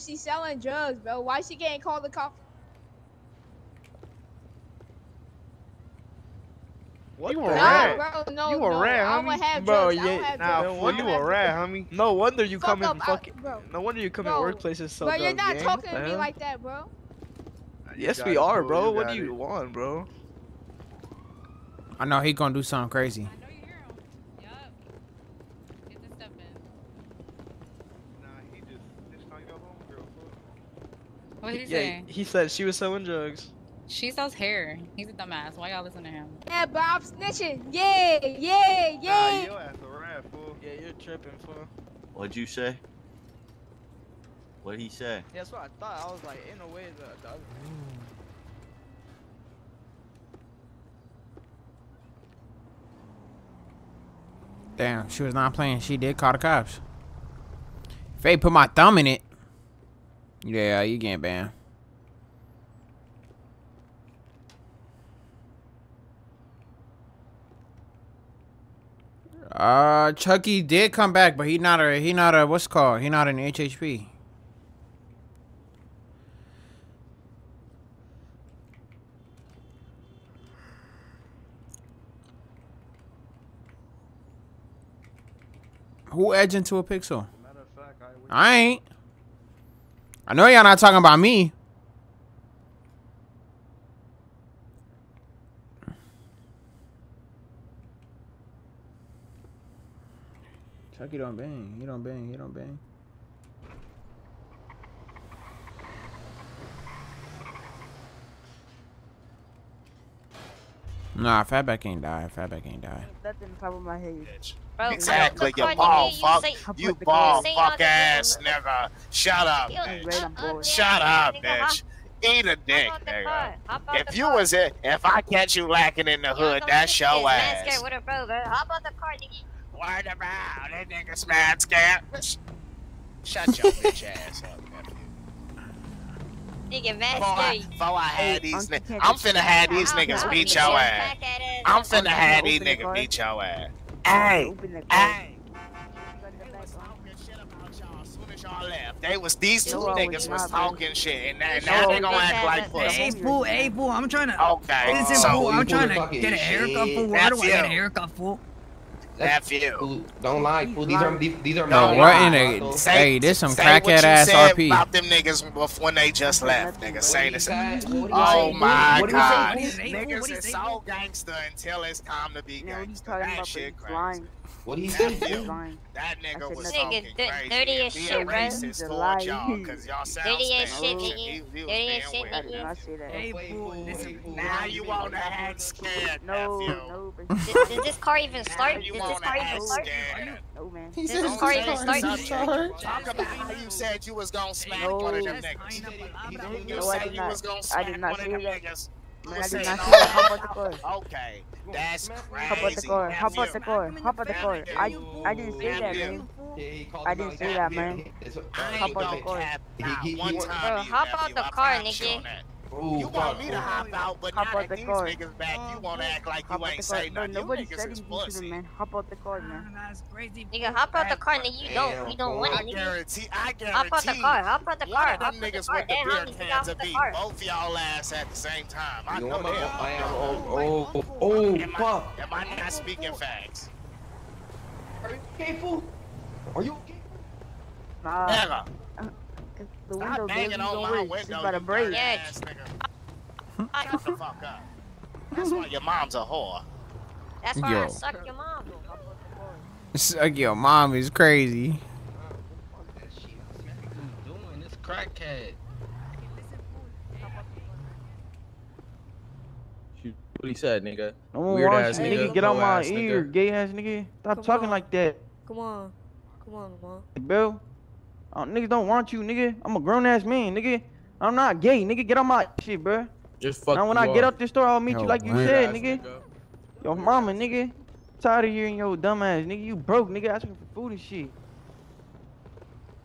She's selling drugs, bro. Why she can't call the cops? What you Nah, a rat? bro, no, you no. a rat, I homie. don't have Bro, drugs. I don't yeah. have Nah, drugs. fool, you a rat, homie. No wonder you Fuck come in up, I- fucking. bro. No wonder you come in workplaces so Bro, you're not gang. talking What to me like that, bro. Yes, we are, bro. you What do you it. want, bro? I know he gonna do something crazy. Nah, he just just on your homegirl, fool. What did he Yeah, say? he said she was selling drugs. She sells hair. He's a dumbass. Why y'all listen to him? Yeah, but I'm snitching. Yeah, yeah, yeah. Nah, yeah. your ass a rat, fool. Yeah, you're tripping, fool. What'd you say? What'd he say? Yeah, that's what I thought. I was like, ain't no way that. that Damn, she was not playing. She did call the cops. Faye put my thumb in it. Yeah, you getting banned. Uh, Chucky did come back, but he not a he not a what's called he not an HHP. Who edge into a pixel? I ain't. I know y'all not talking about me. Chucky don't bang. He don't bang. He don't bang. Nah, Fatback ain't die. Fatback ain't die. Nothing top of my head. Bro, Exactly, you Cardi, ball fuck, you ball card. Say all fuck ass damn- nigga. Shut up, bitch. Shut up, bitch. Eat a dick, Hop out the nigga. car. Hop out If you car. was it, if I catch you lacking in the hood, come that's sit your ass. scared with a bro, bro. Hop out the car, nigga. Word about that nigga's mad scared. Shut your (laughs) bitch ass up, nephew. Nigga, mad Before I, before I had these Uncle niggas, I'm finna have these niggas beat beat your your ass. I'm finna have these niggas beat your ass. Hey, Open the car. hey. They was talking shit about y'all as soon as y'all left. They was these two No, I was niggas was talking shit, and now, now they yo, gonna act like up pussy. Hey, fool, hey, fool, I'm trying to. Okay, Listen, so fool, I'm you trying to talking get a haircut, fool. Why do I get a haircut, fool? Nephew. Don't lie, fool. These are these, these are No, my what in lies, a Vato. hey? This some Say what crackhead you ass said RP. about them niggas bef- when they just left, nigga. Say this. What do Oh my fool? What do you say, oh god, these What niggas is so gangster until it's time to be Now what you gangster. That shit He's crazy. Lying. What do you say, He's. That nigga was talking Nigga, crazy. dirty as shit, bro. racist He's towards y'all because y'all sound Dirty as shit, nigga. He- he Dirty as shit, I weird. did nigga. not say that. Hey, fool, listen. Now you wanna act scared, No, nephew. no, but Does, does this car even start? Now Does you this car even start? scared. no, man. Does this car even start? Talk about how you said you was gonna smack No. one of them niggas. tying up a You lava. No, I said you was gonna I smack did not one of them that. niggas. (laughs) Man, I did not no. say that. Hop out the car. Okay, that's crazy. Hop out the car. Hop out the nephew. car. Hop out the car. I I didn't say that, man. Yeah, he called I didn't out. say Yeah, that, man. yeah. It's- Hop ain't out the gonna car. cap He- not he- one he- time. Bro, to you, hop out the car, promise you nigga. on that. Ooh, You want me to hop out, but Hop now out that the these car. niggas back, you mm-hmm. wanna act like Hop you ain't say nothing. You nobody niggas said is anything to pussy. them, man. Hop out the car, man. That's crazy. Nigga, hop out the car, nigga. You don't, you don't want it, nigga. guarantee, I guarantee. Hop out the car. Hop out the One car. of Hop them niggas with the beer cans hop will out the beat both y'all ass at the same time. I You know want my- that. I am. Oh, oh, oh, oh, oh fuck. Am I not speaking facts? Are you okay, fool? Are you okay? Nah. Nigga, The stop window banging barely on gonna my work. She's about to break. dirty ass nigga. (laughs) Shut the fuck up. That's why your mom's a whore. That's why I suck your mom. Suck your mom is crazy. crackhead. What he said, nigga. No one Weird ass nigga. nigga. Get out my ass ear, nigga. gay ass nigga. Stop Come talking on. like that, Come on. Come on, mom. bro. Uh, niggas don't want you, nigga. I'm a grown ass man, nigga. I'm not gay, nigga. Get out my shit, bro. Just fuck now when you I get up. out this store, I'll meet Yo, you like you said, ass nigga. Your mama, nigga. Tired of hearing your dumb ass, nigga. You broke, nigga. Asking for food and shit.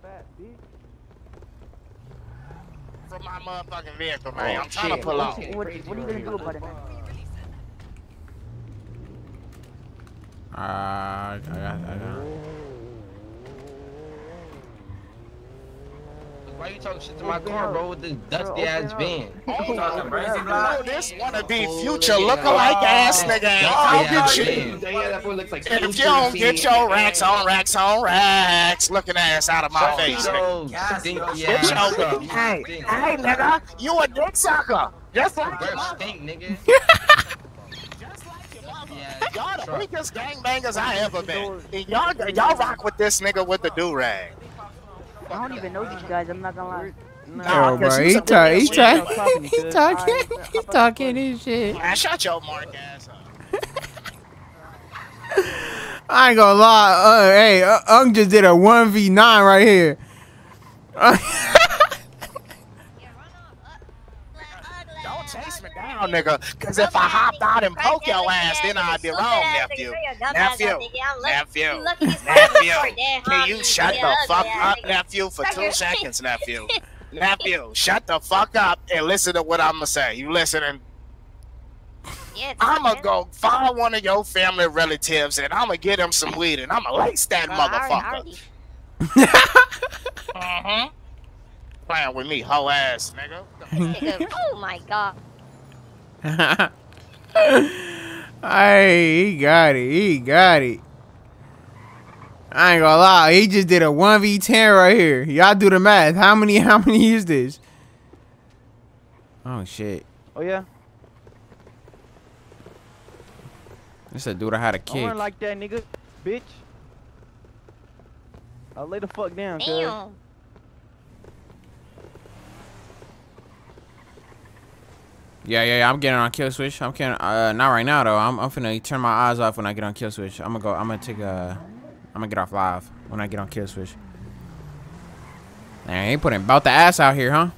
Fat bitch. From my motherfucking vehicle, man. Oh, I'm trying to pull What off. you- What, what are you gonna do about it, man? Uh, I got, I got. Why you talking shit to my Open car, bro, with this dusty open ass up. van? (laughs) Oh, You talking crazy, you block? know this wanna be Oh, future look at lookalike that. ass nigga. Oh, I'll yeah, get you. man. Yeah, that fool looks like If you don't get your racks on racks on racks, looking ass out of my face, nigga. Those stinky Get ass. your stuff. (laughs) hey, Stink. hey, nigga, you a dick sucker, just like your Breath mother. stink, nigga. (laughs) Yeah, Y'all the truck. weakest gangbangers I ever been. Y'all, y'all rock with this nigga with the do rag. I don't even know these guys. I'm not gonna lie. Nah, Yo, bro, 'cause he he's a talk, he real talk, shit. (laughs) he talking, he talking his shit. Man, shut your mark ass up. (laughs) I ain't gonna lie. Uh, hey, uh, Ung just did a one v nine right here. (laughs) Don't down, nigga. Cause if I hopped out and poke your ass, then I'd be wrong, nephew. Nephew, nephew, nephew. Can you shut the fuck up, nephew, for two seconds, nephew? (laughs) Nephew, shut the fuck up and listen to what I'ma say. You listening? I'ma go find one of your family relatives and I'ma get him some weed and I'ma lace that motherfucker. Uh-huh. Playing with me, hoe ass. Nigga, oh my god. Hey, he got it. He got it. I ain't gonna lie. He just did a one v ten right here. Y'all do the math. How many? (laughs) How many is this? Oh shit. Oh yeah. This a dude I had a Don't kick. run like that, nigga. Bitch. Uh, lay the fuck down, cuz. Damn. Yeah, yeah, yeah. I'm getting on kill switch. I'm getting uh not right now though. I'm I'm finna turn my eyes off when I get on kill switch. I'm gonna go. I'm gonna take a. I'm gonna get off live when I get on kill switch. Man, he putting about the ass out here, huh?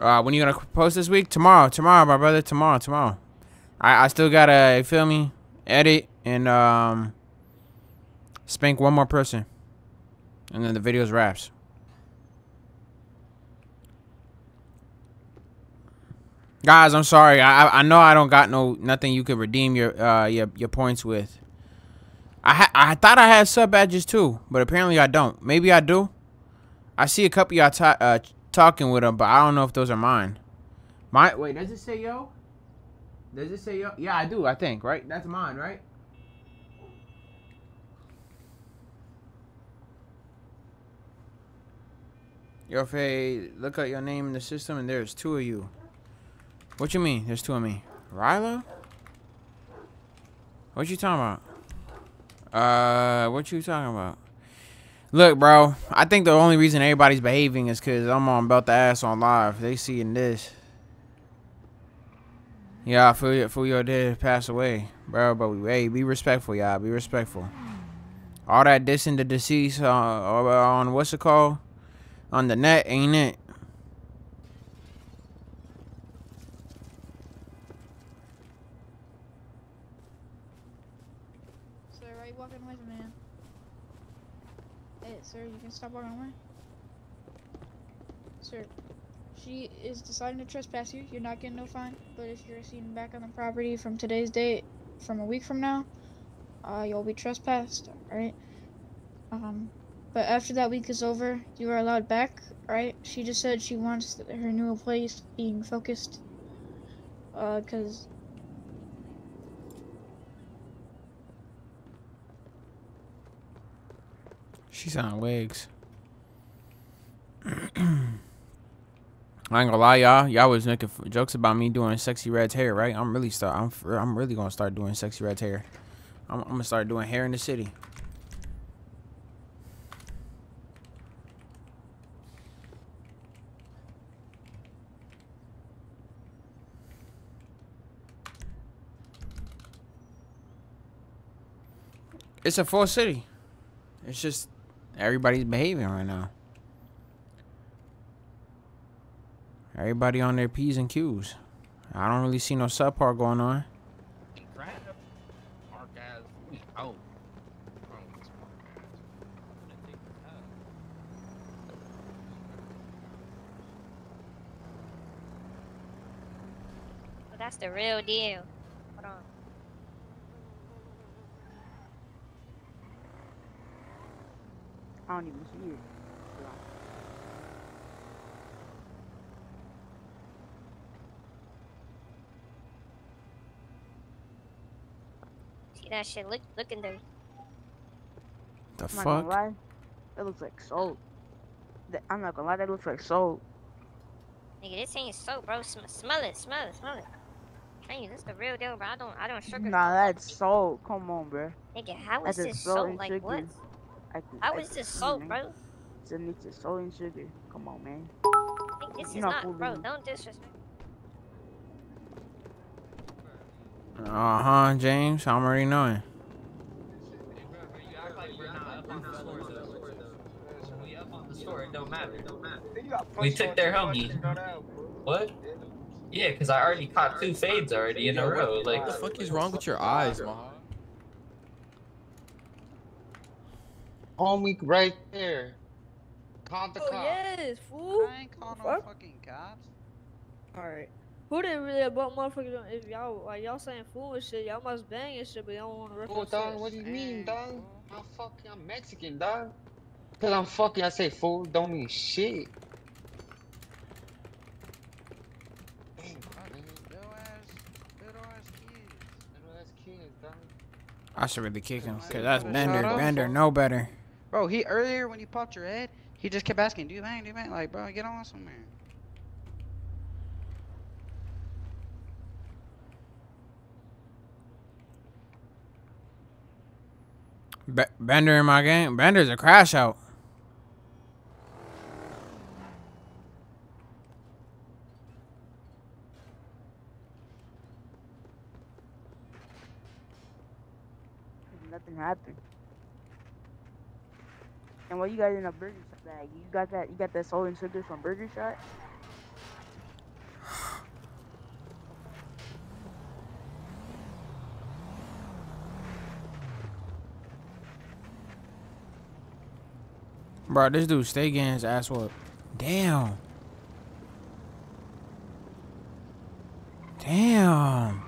Uh, when you gonna post this week? Tomorrow, tomorrow, my brother. Tomorrow, tomorrow. I I still gotta feel me, edit and um, spank one more person, and then the video's wraps. Guys, I'm sorry. I I- know I don't got no nothing you could redeem your uh your your points with. I I thought I had sub badges too, but apparently I don't. Maybe I do. I see a couple y'all uh, talking with them, but I don't know if those are mine. My wait, does it say yo? Does it say yo? Yeah, I do. I think right. That's mine, right? Yo, Faye, look at your name in the system, and there's two of you. What you mean? There's two of me. Ryla? What you talking about? Uh, what you talking about? Look, bro. I think the only reason everybody's behaving is because I'm on about the ass on live. They seeing this. Yeah, Fuyo, Fuyo did pass away, bro. But hey, be respectful, y'all. Be respectful. All that dissing the deceased uh, on what's it called? On the net, ain't it? Sir, why you walking away from me? now? Hey, sir, you can stop walking away. Sir, she is deciding to trespass you. You're not getting no fine, but if you're seen back on the property from today's date, from a week from now, uh, you'll be trespassed. Alright. Um, but after that week is over, you are allowed back. right? She just said she wants her new place being focused. Uh, cause She's on wigs. (clears throat) I ain't gonna lie, y'all. Y'all was making jokes about me doing Sexyy Red's hair, right? I'm really start. I'm I'm really gonna start doing Sexyy Red's hair. I'm, I'm gonna start doing hair in the city. It's a full city. It's just everybody's behaving right now. Everybody on their P's and Q's. I don't really see no subpar going on. Oh. That's the real deal. Hold on. I don't even see it. See that shit? Look, look in there. The I'm fuck? lie. It looks like soap. I'm not gonna lie, that looks like soap. Nigga, this ain't soap, bro. Sm- smell it, smell it, smell it. Hey, this is the real deal, bro. I don't, I don't sugar. Nah, that's soap. Come on, bro. Nigga, how is That's this just salt soap? Like sugar. what? I think- How I is this think, soap, man. bro? It's a mix of salt and sugar. Come on, man. Like, this is You're not not, bro. me. Don't disrespect. Uh huh, James. I'm already knowing. It don't matter. We took their homie. What? Yeah, because I already caught two fades already in a row. Like, What the fuck is wrong with your eyes, Maha? Homie, right there. Caught the Oh cop. yes, fool. I ain't calling no no fucking cops. Alright. Who didn't really about motherfuckers on- if y'all like y'all saying fool and shit, y'all must bang and shit, but y'all wanna Oh, reference dog, sex. what do you mean, dog? I'm fucking, I'm Mexican, dog. Cause I'm fucking, I say fool, don't mean shit. I should really kick him, cause that's Bender. Bender know better. Bro, he earlier when you popped your head, he just kept asking, do you bang, do you bang? Like, bro, get on somewhere. Ba- Bender in my game. Bender's a crash out. Nothing happened. And what you got in a burger shot bag? You got that? You got that salt and sugar from Burger Shot? Bro, this dude stay getting his ass whooped. Damn. Damn.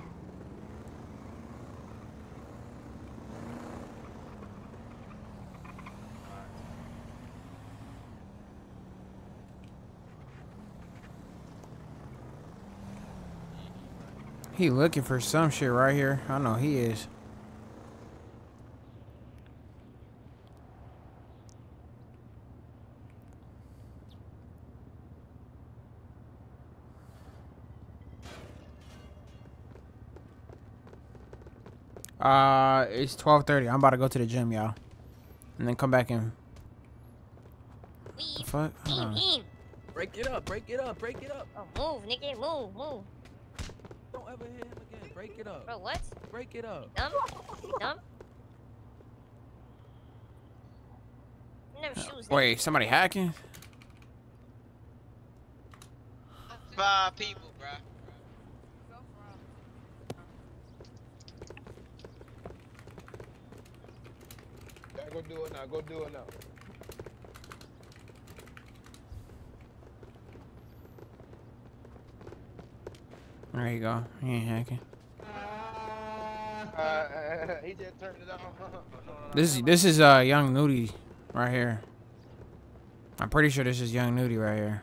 He looking for some shit right here. I know he is. Uh, it's twelve thirty. I'm about to go to the gym, y'all, and then come back and. The fuck? Hold on. Break it up, break it up, break it up. Oh, move, nigga, move, move. Don't ever hit him again. Break it up. Bro, what? Break it up. Dumb? You dumb? You never shoes. nigga. Wait, somebody hacking? Five people, bro. Go do it now. Go do it now. There you go. He ain't hacking. Uh, (laughs) he just turned it off. (laughs) This is this is uh young Nudie right here. I'm pretty sure this is young Nudie right here.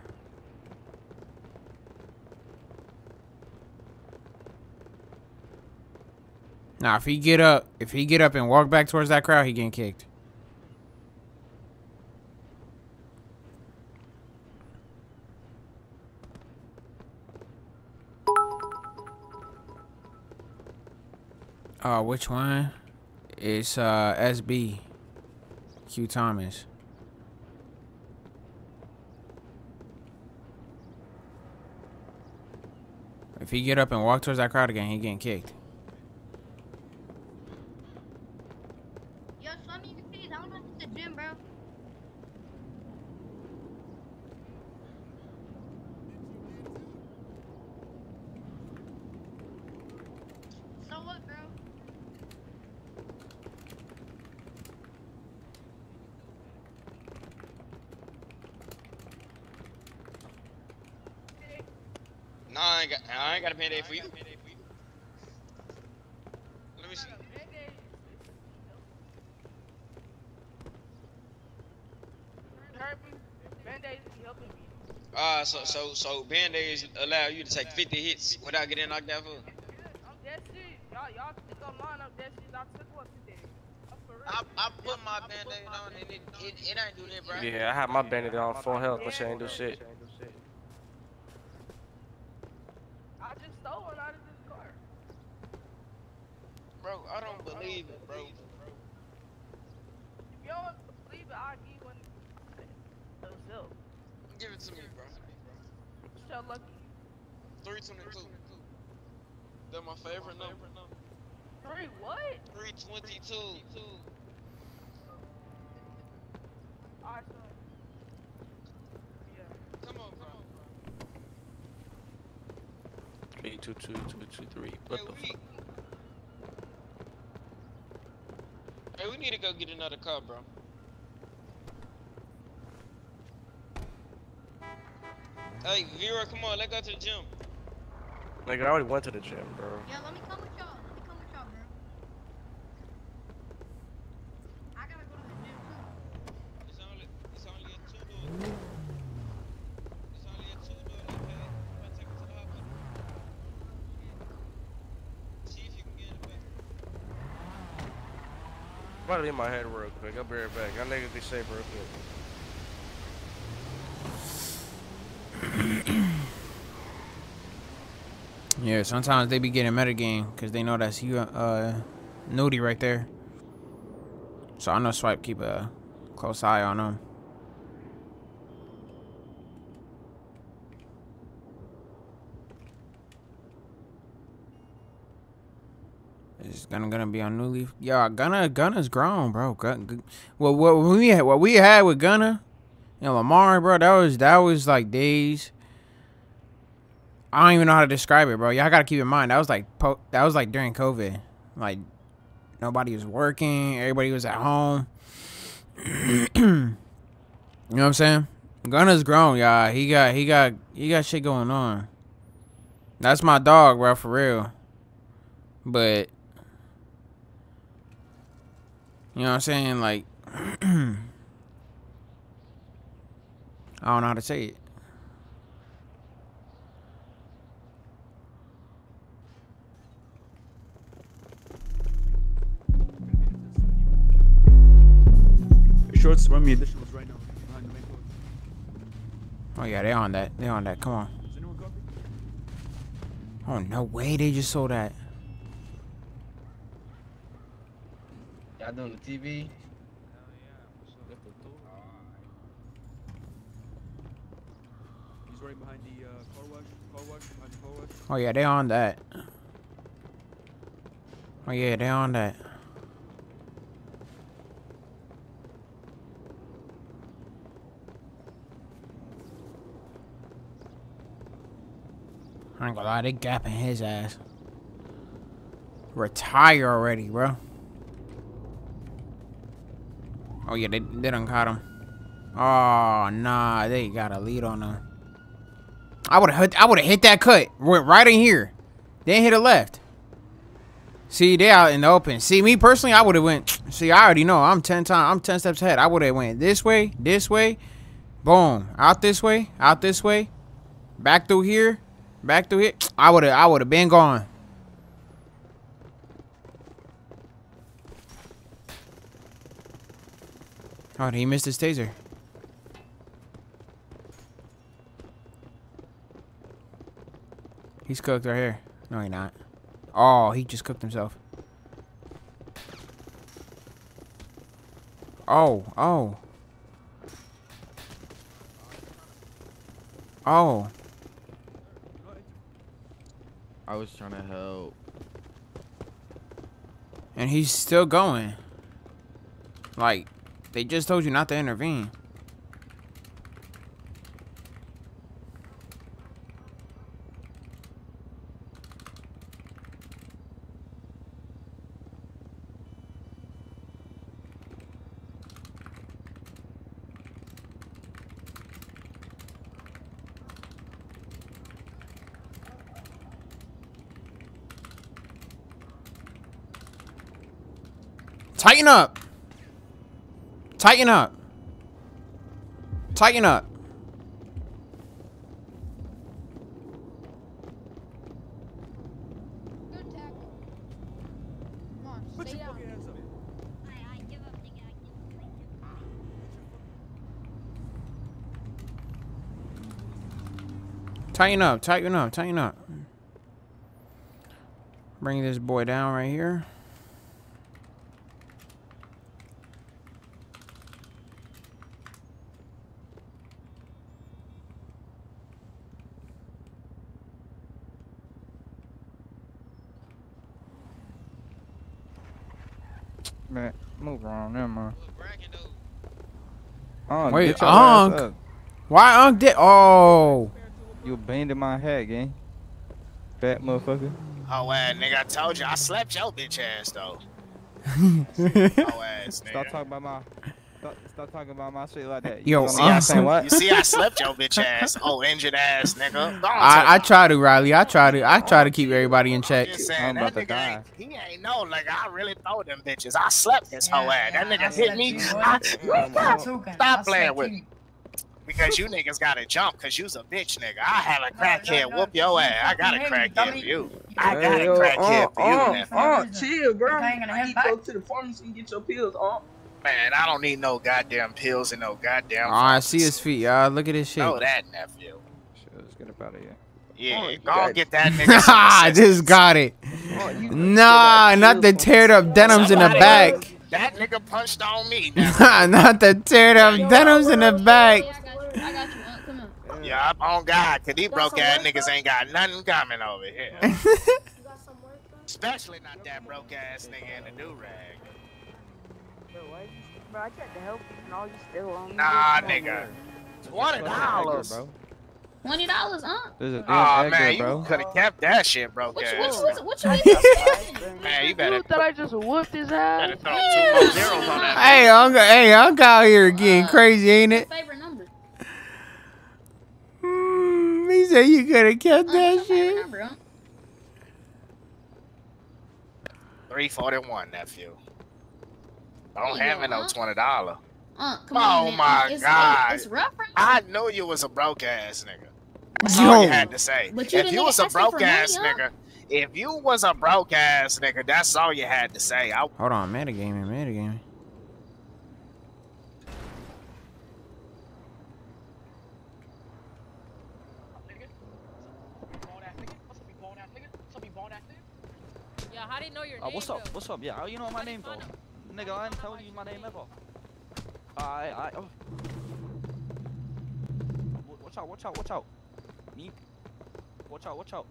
Now, if he get up, if he get up and walk back towards that crowd, he getting kicked. Uh, which one? It's uh SB. Q Thomas. If he get up and walk towards that crowd again, he getting kicked. Yo, show me your titties. I wanna hit the gym, bro. So what, bro? No, I ain't got. I ain't got a band-aid for you. Let me see. Uh, so so so band-aids allow you to take 50 hits without getting knocked out for. I, I put my band-aid on and it, it, it ain't do that, bro. Yeah, I had my bandit on full health, but she ain't do shit. I just stole one out of this car. Bro, I don't believe it, bro. If you don't believe it, I'll give you one. Yourself. Give it to me, bro. So lucky. 322. That's my favorite number. Three what? 322. Alright, so. Come on, bro. Three, two, two, two, two, three. What the fuck? Hey, we need to go get another car, bro. Hey, Vera, come on, let's go to the gym. Nigga, I already went to the gym, bro. Yeah, let me come with y'all. Let me come with y'all, bro. I gotta go to the gym too. It's only, it's only a two door. It's only a two door, okay? I'm gonna take it to the hospital. See if you can get it back. I'm about to leave my head real quick. I'll be right back. Niggas be safe real quick. (clears throat) Yeah, sometimes they be getting metagame because they know that's you, uh, nudie right there. So I know Swipe keep a close eye on them. Gunna gonna be on New Leaf? Yeah, Gunna Gunna's grown, bro. Gun, Gun- what we had what we had with Gunna and Lamar, bro. That was that was like days. I don't even know how to describe it, bro. Y'all gotta keep in mind that was like that was like during COVID. Like nobody was working, everybody was at home. (clears throat) you know what I'm saying? Gunna's grown, y'all. He got he got he got shit going on. That's my dog, bro, for real. But you know what I'm saying? Like (clears throat) I don't know how to say it. Shorts, run me additionals right now. Behind the main door. Oh yeah, they on that. They on that. Come on. Oh no way, they just sold that. Y'all doing the TV? He's right behind the uh, car wash. Car wash. Behind the car wash. Oh yeah, they on that. Oh yeah, they on that. I ain't gonna lie, they gapping his ass. Retire already, bro. Oh yeah, they they done caught him. Oh nah, they got a lead on them. I would have I would have hit that cut. Went right in here. Then hit a left. See, they out in the open. See, me personally, I would have went. See, I already know. I'm ten times. I'm ten steps ahead. I would have went this way, this way, boom, out this way, out this way, back through here, back through here. I would have. I would have been gone. Oh, he missed his taser. He's cooked right here. No, he not. Oh, he just cooked himself. Oh, oh. Oh. I was trying to help. And he's still going. Like, they just told you not to intervene. Tighten up. Tighten up. Tighten up. Tighten up, tighten up, tighten up. Bring this boy down right here. Man, move around there, man. Oh, Wait, get your ass up. Why Unc did? Oh. You abandoned my head, gang. Fat motherfucker. Oh, uh, nigga, I told you I slept your bitch ass though. (laughs) oh ass, nigga. Stop talking about my. Stop, stop talking about my shit like that. Yo, See, know I, I'm saying what? you see, I slept your bitch ass. Oh, injured ass, nigga. I, I try to, Riley. I try to. I try to keep everybody in check. just saying, that nigga ain't, he ain't know, like, I really throw them bitches. I slept his whole ass. That nigga hit me. I, Stop playing with me. Because you niggas gotta jump, cause you's a bitch nigga. I have a crackhead whoop your ass. I got a crackhead for you. I got a Hey, yo, crackhead for you, uh, nephew. uh, chill, bro. I need to go to the pharmacy and get your pills, uh. Man, I don't need no goddamn pills and no goddamn. Oh, I see his feet, y'all. Look at his shit. Know that, nephew. Let's get up out of here. Yeah, go on, get that (laughs) nigga. some I just got it. Nah, not the teared up denims in the Somebody- back. That nigga punched on me. (laughs) Now. not the teared up denims in the back. I got you. Uh, come on. Yeah, I'm on God, cause these broke ass niggas ain't got nothing coming over here. (laughs) Especially not that broke ass nigga in the do rag. Bro, why you, bro, I tried to help you and all you still on. Nah, nigga. Twenty dollars. bro. Twenty dollars, huh? There's a Oh man, you there, bro. could have kept that shit, bro. What you, ass. what you, what you, what you (laughs) Man, you better, Dude, that I just whooped his ass. better throw two more (laughs) zeros on that. Hey, Uncle, hey, Uncle out here getting crazy, ain't it? favorite number? Mm, he said you could have kept that shit. Number, huh? Three forty one, nephew. I don't There you hand no huh? twenty dollar. Uh, come Oh man. my it's, god. It's rough, right? I knew you was a broke ass nigga. That's all you had to say. But you if you was a broke ass money, huh? nigga, if you was a broke ass nigga, that's all you had to say. I Hold on, metagaming, metagaming. Yeah, how do you know your Uh, name? what's up? What's up? Yeah, how you know my name though? Nigga, I ain't telling you my name ever. I, I, oh. Watch out, watch out, watch out. Me. Watch out, watch out.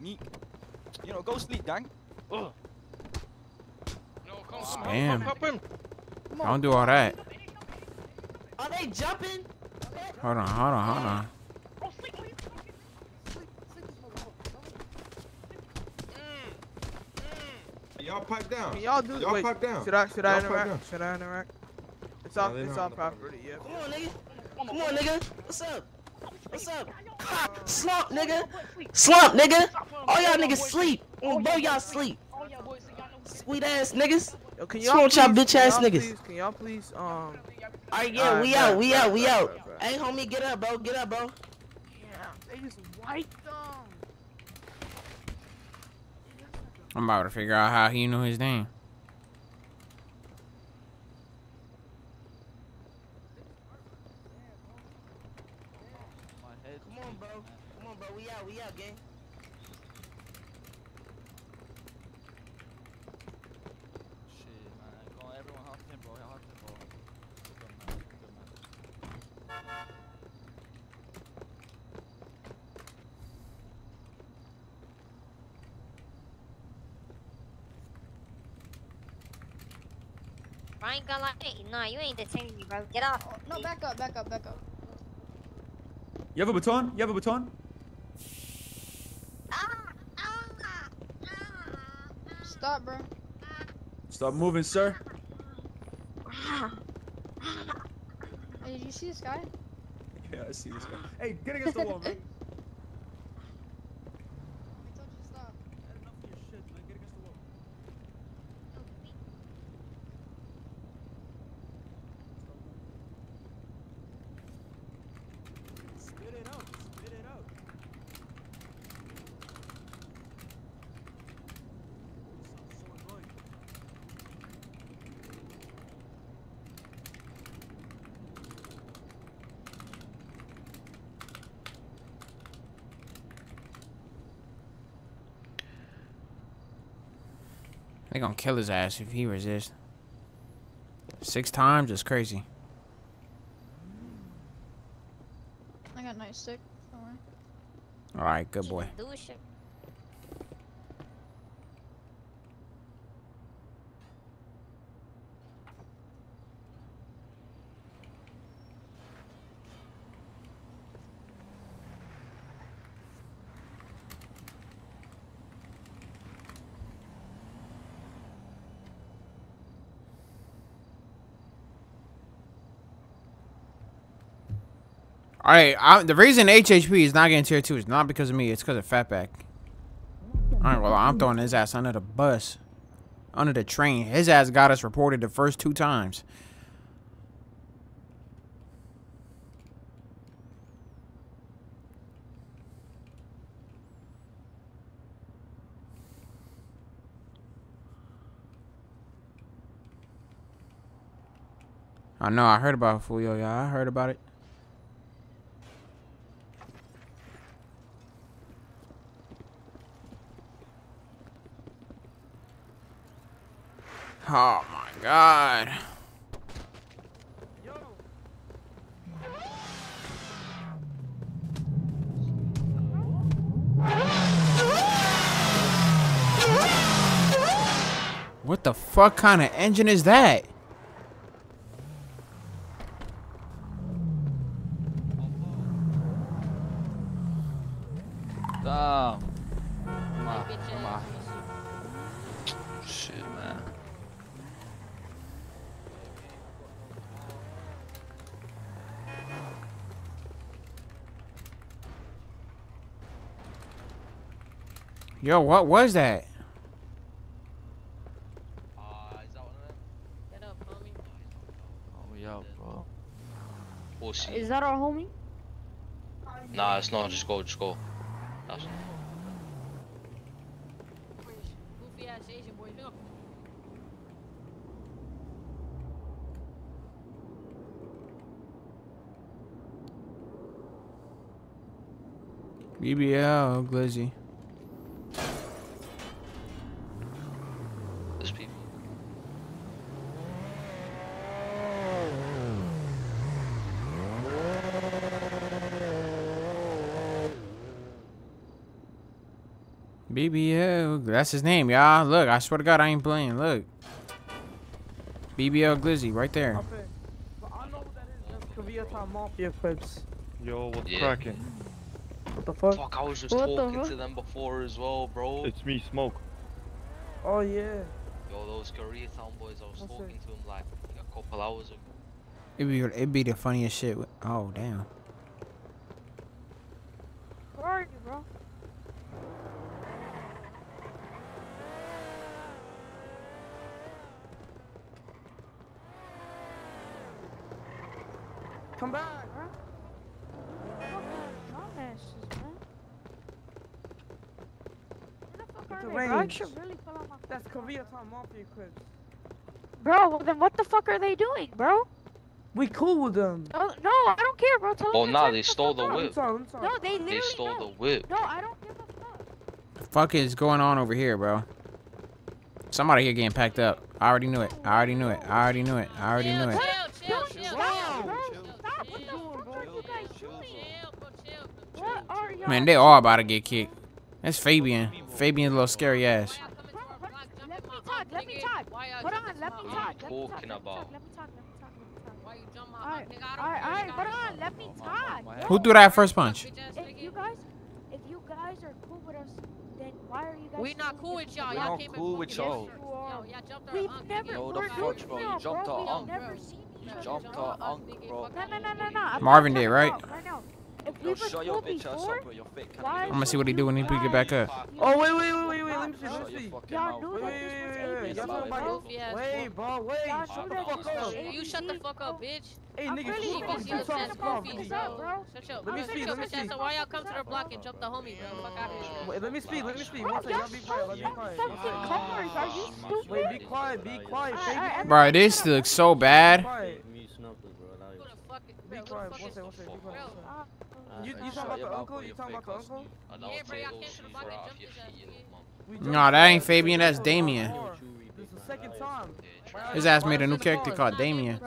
Me. You know, go sleep, gang. Ugh. No, come on. Damn. Don't do all that. Are they jumping? Hold on, hold on, hold on. Y'all pipe down. Can y'all do Y'all pipe down. Should I should I interact? down. Should I interact? It's Nah, off they it's not off property, yeah. Come on, nigga. Come on, nigga. What's up? What's up? Ha, Slump, nigga. Slump, nigga. All y'all niggas sleep. Oh, both y'all sleep. Sweet ass niggas. Yo, can y'all wrong with y'all bitch ass niggas? please- Can y'all please um Alright, yeah, Alright, we bet, out, we bet, out, we out. bet, bet. Hey, homie, get up, bro. Get up, bro. Yeah, They just wiped them. I'm about to figure out how he knew his name. Come on, bro. Come on, bro. We out, we out, gang. Shit, man. Go on, everyone, hot tempo, hot tempo. Good man, good man. I ain't gonna lie. Hey, nah, you ain't detaining me, bro. Get off. No, back up, back up, back up. You have a baton? You have a baton? Stop, bro. Stop moving, sir. Hey, did you see this guy? (laughs) Yeah, I see this guy. Hey, get against the wall, man. (laughs) Spit it out. Spit it out. Sounds so annoying. They gonna kill his ass if he resists. Six times is crazy. I got nice stick. All right, good boy. All right, I, the reason HHP is not getting tier two is not because of me. It's because of Fatback. All right, well, I'm throwing his ass under the bus, under the train. His ass got us reported the first two times. I know. I heard about Fuyo. Yeah, I heard about it. Oh my god. What the fuck kind of engine is that? Damn. Come on, come on. Shit, man. Yo, what was that? Uh, yeah, bro. Pussy. Is that our homie? Nah, it's not. Just go. Just go. That's Goofy ass Asian boy. Look. BBL, Glizzy. There's people. BBL, that's his name, y'all. Look, I swear to God, I ain't playing. Look. BBL Glizzy, right there. Koreatown Mafia clips. Yo, what's Yeah. cracking? What the fuck? Fuck, I was just What talking fuck? to them before as well, bro. It's me, Smoke. Oh yeah. Yo, those Koreatown boys, I was What's talking to them like a couple hours ago. It'd be, it'd be the funniest shit. Oh, damn. Where are you, bro? Come back, bro. It's a Bro, I range. should really fill out my That's Koreatown Mafia clips. Bro, well, then what the fuck are they doing, bro? We cool with them. No, no, I don't care, bro. Tell Oh, them to nah, turn they the stole fuck the up. whip. No, they literally They stole no. the whip. No, I don't give a fuck. The fuck is going on over here, bro? Somebody here getting packed up. I already knew it. I already knew it. I already knew it. I already knew it. Chill, chill, chill. Stop, bro. Stop. What the fuck are you guys doing? What are y'all Man, they all about to get kicked. That's Fabian. Fabian's a little scary ass. Let me talk. Let me talk. Hold on. Let me talk. Let me talk. Talking about. Let me talk. Let me talk. Why you jump my Alright, nigga? I don't alright, alright. Hold on. Let me talk. Who threw that first punch? If you guys, if you guys are cool with us, then why are you guys? We not cool with y'all. We Y'all not came cool with y'all. yes, Yo, y'all jumped our We've never. Yo, the we're fuck, bro? You jumped bro. our unk, never bro. seen each You jumped our unk, bro. No, no, no, no, no. Marvin did, right? about Right now. If we Yo, shut your bitch ass up, bro. Your fake I'm gonna see what he do when he pick it back up. Oh wait, wait, wait, wait, wait. Let me see. Let me see. Y'all mouth. knew Wait, that wait, this was wait, wait, wait. Y'all know about bro. this? Yes, Wait, bro, wait. Shut the fuck up. You shut the fuck up, bitch. Hey, I'm niggas, shut up. BBC You shut talking the about fuck goofy, up, bro. bro. Shut your, Let me see, let me see. up. Why y'all come to the block and jump the homie, bro? Fuck out of here. Wait, let me speak. Let me speak. One y'all Y'all be quiet. Let me quiet. fucking cars. Are you stupid? Wait, be quiet. Be quiet. Alright, alright, Baby. Bro, this looks so bad. Quiet. Who the fuck bro, who the fuck is- second. Bro. Uh, You, you talking about the uncle? You Your talking about the uncle? Yeah, bro, take y'all came to the shoes and jumped his ass, feet, nigga. little No, that ain't. Fabian, that's This Damien. is the second time. His ass made a new character called Damien.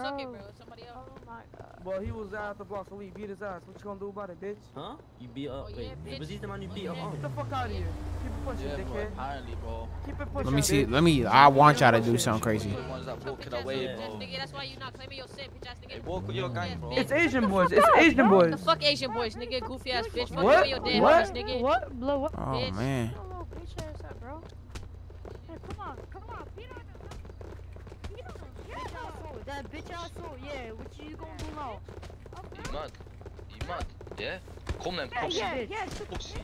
Well, he was out the block, so we beat his ass. What you gonna do about it, bitch? Huh? You beat up. Oh, Wait, oh, yeah, bitch. was he the man you beat up on? Get the fuck out of here. Keep it pushing, Yeah, bro. dickhead. Apparently, bro. Keep it pushing. Let me see. bitch. Let me. I want y'all to do something crazy. The ones that walking away, Bitch ass bro. nigga, that's why you not claiming your sin, bitch ass Hey, nigga. walk with your gang, bro. It's Asian boys. It's Asian boys. The fuck Asian boys, nigga, goofy ass bitch. Fuck What? you and your dead What? homies, nigga. What? Blow what? Oh man. Your little bitch ass up, bro. Hey, come on, come on, beat on him. Beat on him. Bitch asshole. That bitch asshole. Yeah, what you gonna do now? You mad? You mad? Yeah? Come then, Yeah, pussy. yeah, yeah. Pussy.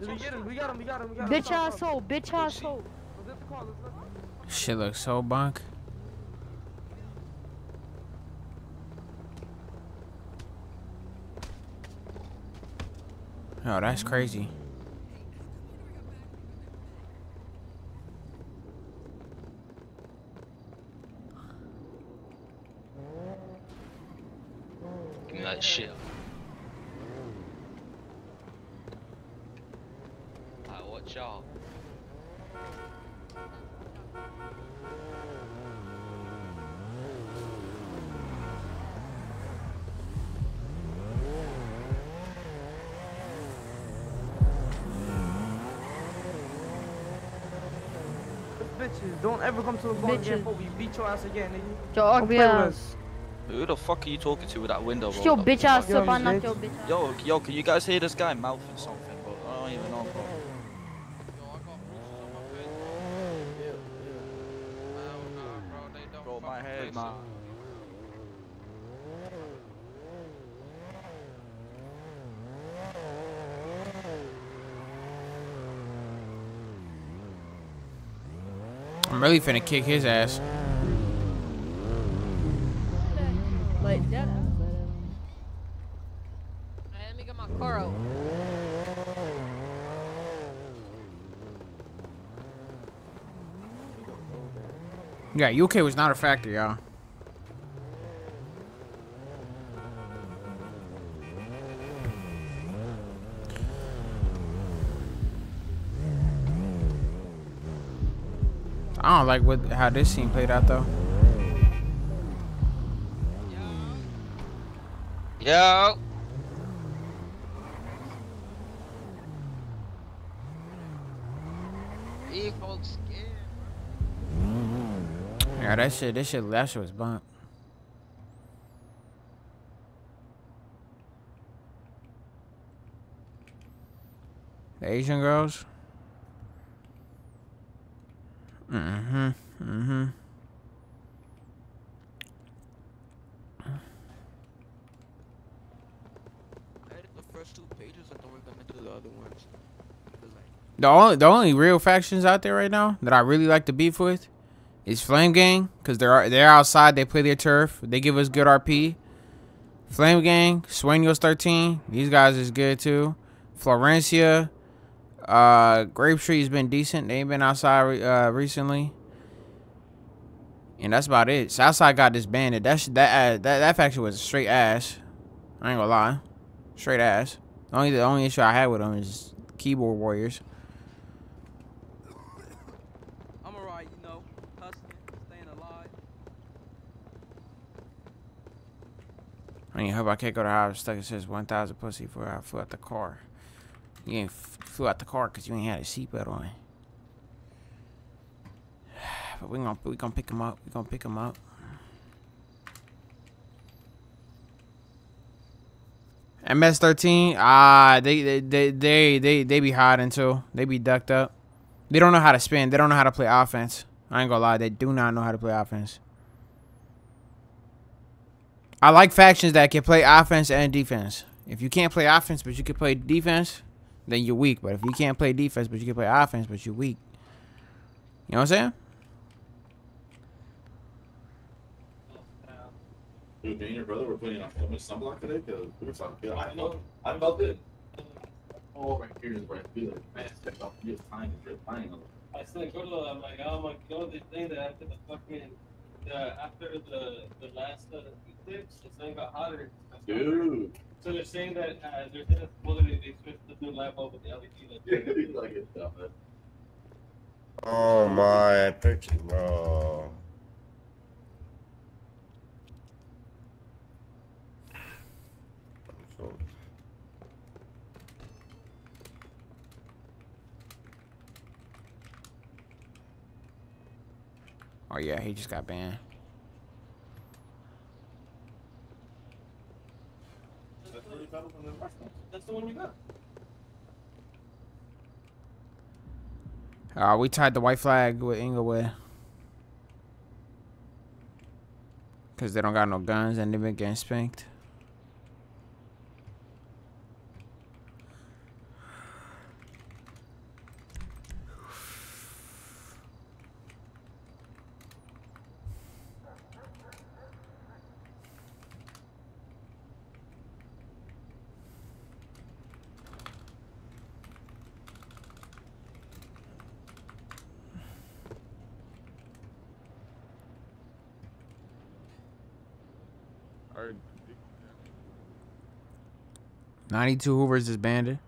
We get him? We got him. We got him. We got him. Bitch Stop, stop. asshole. Bitch asshole. Let's get the call. Let's get the- Shit looks so bunk. Oh, that's crazy. That shit. Alright, watch out. Bitches, don't ever come to the bar again Bitches. before we beat your ass again, nigga. Your Don't ugly ass. Us. Who the fuck are you talking to with that window Shut your bitch ass Yo, up, I you knocked bitch. your bitch ass. Yo, yo, can you guys hear this guy mouthing something, bro? I don't even know, bro. Bro, my head, man. I'm really finna kick his ass. Like that. Hey, let me get my car out. Yeah, UK was not a factor, y'all. I don't like what how this scene played out though. Yo! Scared. Yeah, that shit, that shit, that shit was bump. The Asian girls. Mm-hmm. Mm-hmm. the first two pages. I thought we were gonna do the other ones. The only the only real factions out there right now that I really like to beef with is Flame Gang because they're they're outside. They play their turf. They give us good RP. Flame Gang, Sueños 13. These guys is good too. Florencia, uh, Grape Street's been decent. They ain't been outside uh, recently. And that's about it. Southside got disbanded. That that uh, that that faction was straight ass. I ain't gonna lie, straight ass. Only the only issue I had with them is keyboard warriors. I'm alright, you know, hustling, staying alive. I mean, hope I can't go to house stuck. It says 1,000 pussy before I flew out the car. You ain't flew out the car because you ain't had a seatbelt on. (sighs) But we gonna we gonna pick him up. We gonna pick him up. MS13, ah, they they they they they, they be hiding too. They be ducked up. They don't know how to spin. They don't know how to play offense. I ain't gonna lie, they do not know how to play offense. I like factions that can play offense and defense. If you can't play offense but you can play defense, then you're weak. But if you can't play defense but you can play offense but you're weak. You know what I'm saying? Dude, me and your brother were putting on so much sunblock today because we were talking. Yeah, I know. I felt it. All right here is where I feel it. Man, stepped off. He was flying and just. I said, go to, I'm like, oh my god, they say that after the fucking, the, after the, the last uh, eclipse, the sun got hotter. Dude. So they're saying that uh, there's a possibility they switched the new light bulb with the LED. He's (laughs) like, it's stuff, man. Oh my, picture, bro. Oh yeah, he just got banned. That's the one you got. Uh, we tied the white flag with Inglewood. Because they don't got no guns and they've been getting spanked. 92 Hoovers disbanded.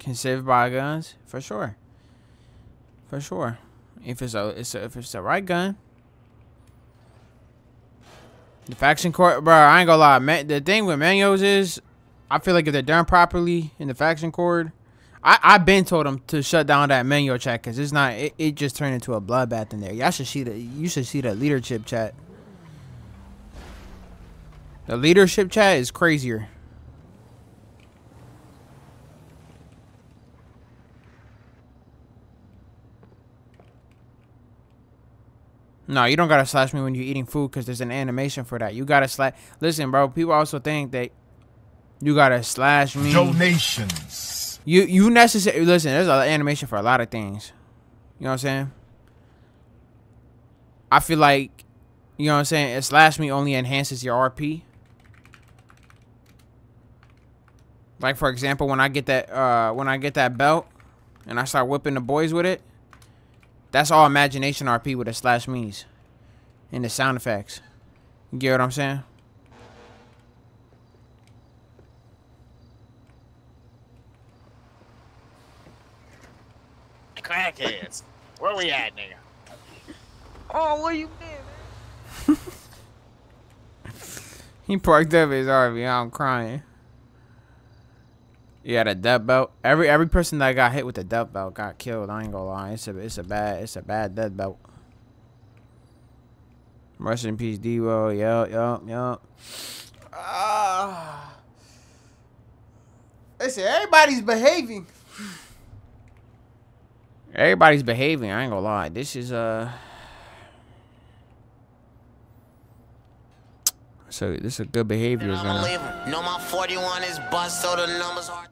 Can save bygones for sure. For sure. If it's a, it's a if it's the right gun. The faction court, bro. I ain't gonna lie. Man, the thing with manuals is, I feel like if they're done properly in the faction court, I I've been told them to shut down that manual chat because it's not. It, it just turned into a bloodbath in there. Y'all should see the. You should see the leadership chat. The leadership chat is crazier. No, you don't gotta slash me when you're eating food because there's an animation for that. You gotta slash. Listen, bro. People also think that you gotta slash me. Donations. You you necessary. Listen, there's an animation for a lot of things. You know what I'm saying? I feel like, you know what I'm saying. A slash me only enhances your RP. Like for example, when I get that uh when I get that belt and I start whipping the boys with it. That's all imagination RP with the slash me's and the sound effects. You get what I'm saying? Crackheads. Where we at, nigga? Oh, where you been, man? (laughs) He parked up his RV. I'm crying. Yeah, the death belt. Every every person that got hit with the death belt got killed. I ain't gonna lie. It's a it's a bad it's a bad death belt. Rest in peace, Devo. Yup, yup, yup. Ah. Listen, everybody's behaving. Everybody's behaving. I ain't gonna lie. This is uh. So this is a good behavior. A. No, my 41 is bust, so the numbers are.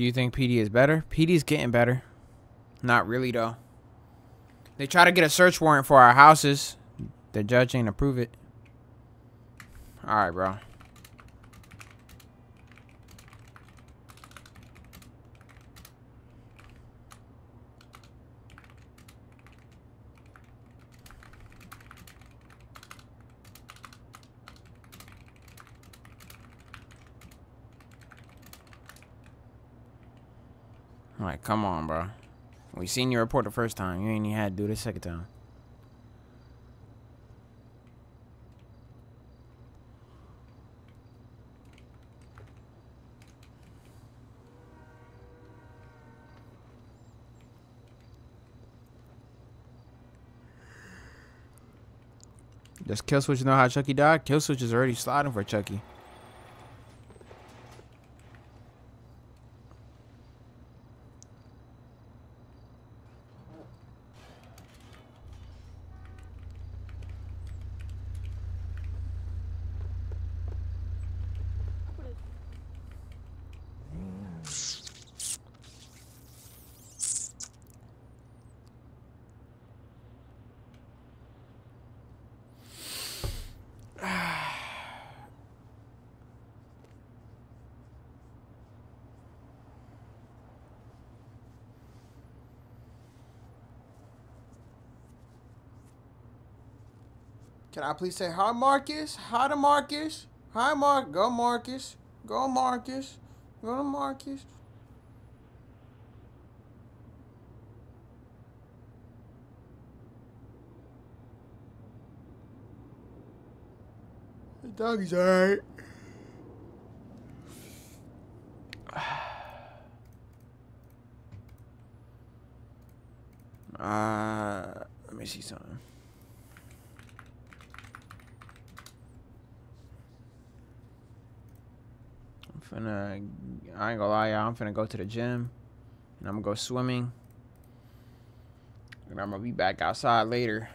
Do you think PD is better? PD is getting better. Not really though. They try to get a search warrant for our houses. The judge ain't approve it. Alright, bro. Like, come on, bro. We seen your report the first time. You ain't even had to do this second time. Does Killswitch know how Chucky died? Killswitch is already sliding for Chucky. Please say hi, Marcus? Hi to Marcus. Hi, Mark. Go, Marcus. Go, Marcus. Go to Marcus. The doggy's alright. Uh, let me see something. I'm finna, I ain't gonna lie, y'all. I'm finna go to the gym. And I'm gonna go swimming. And I'm gonna be back outside later.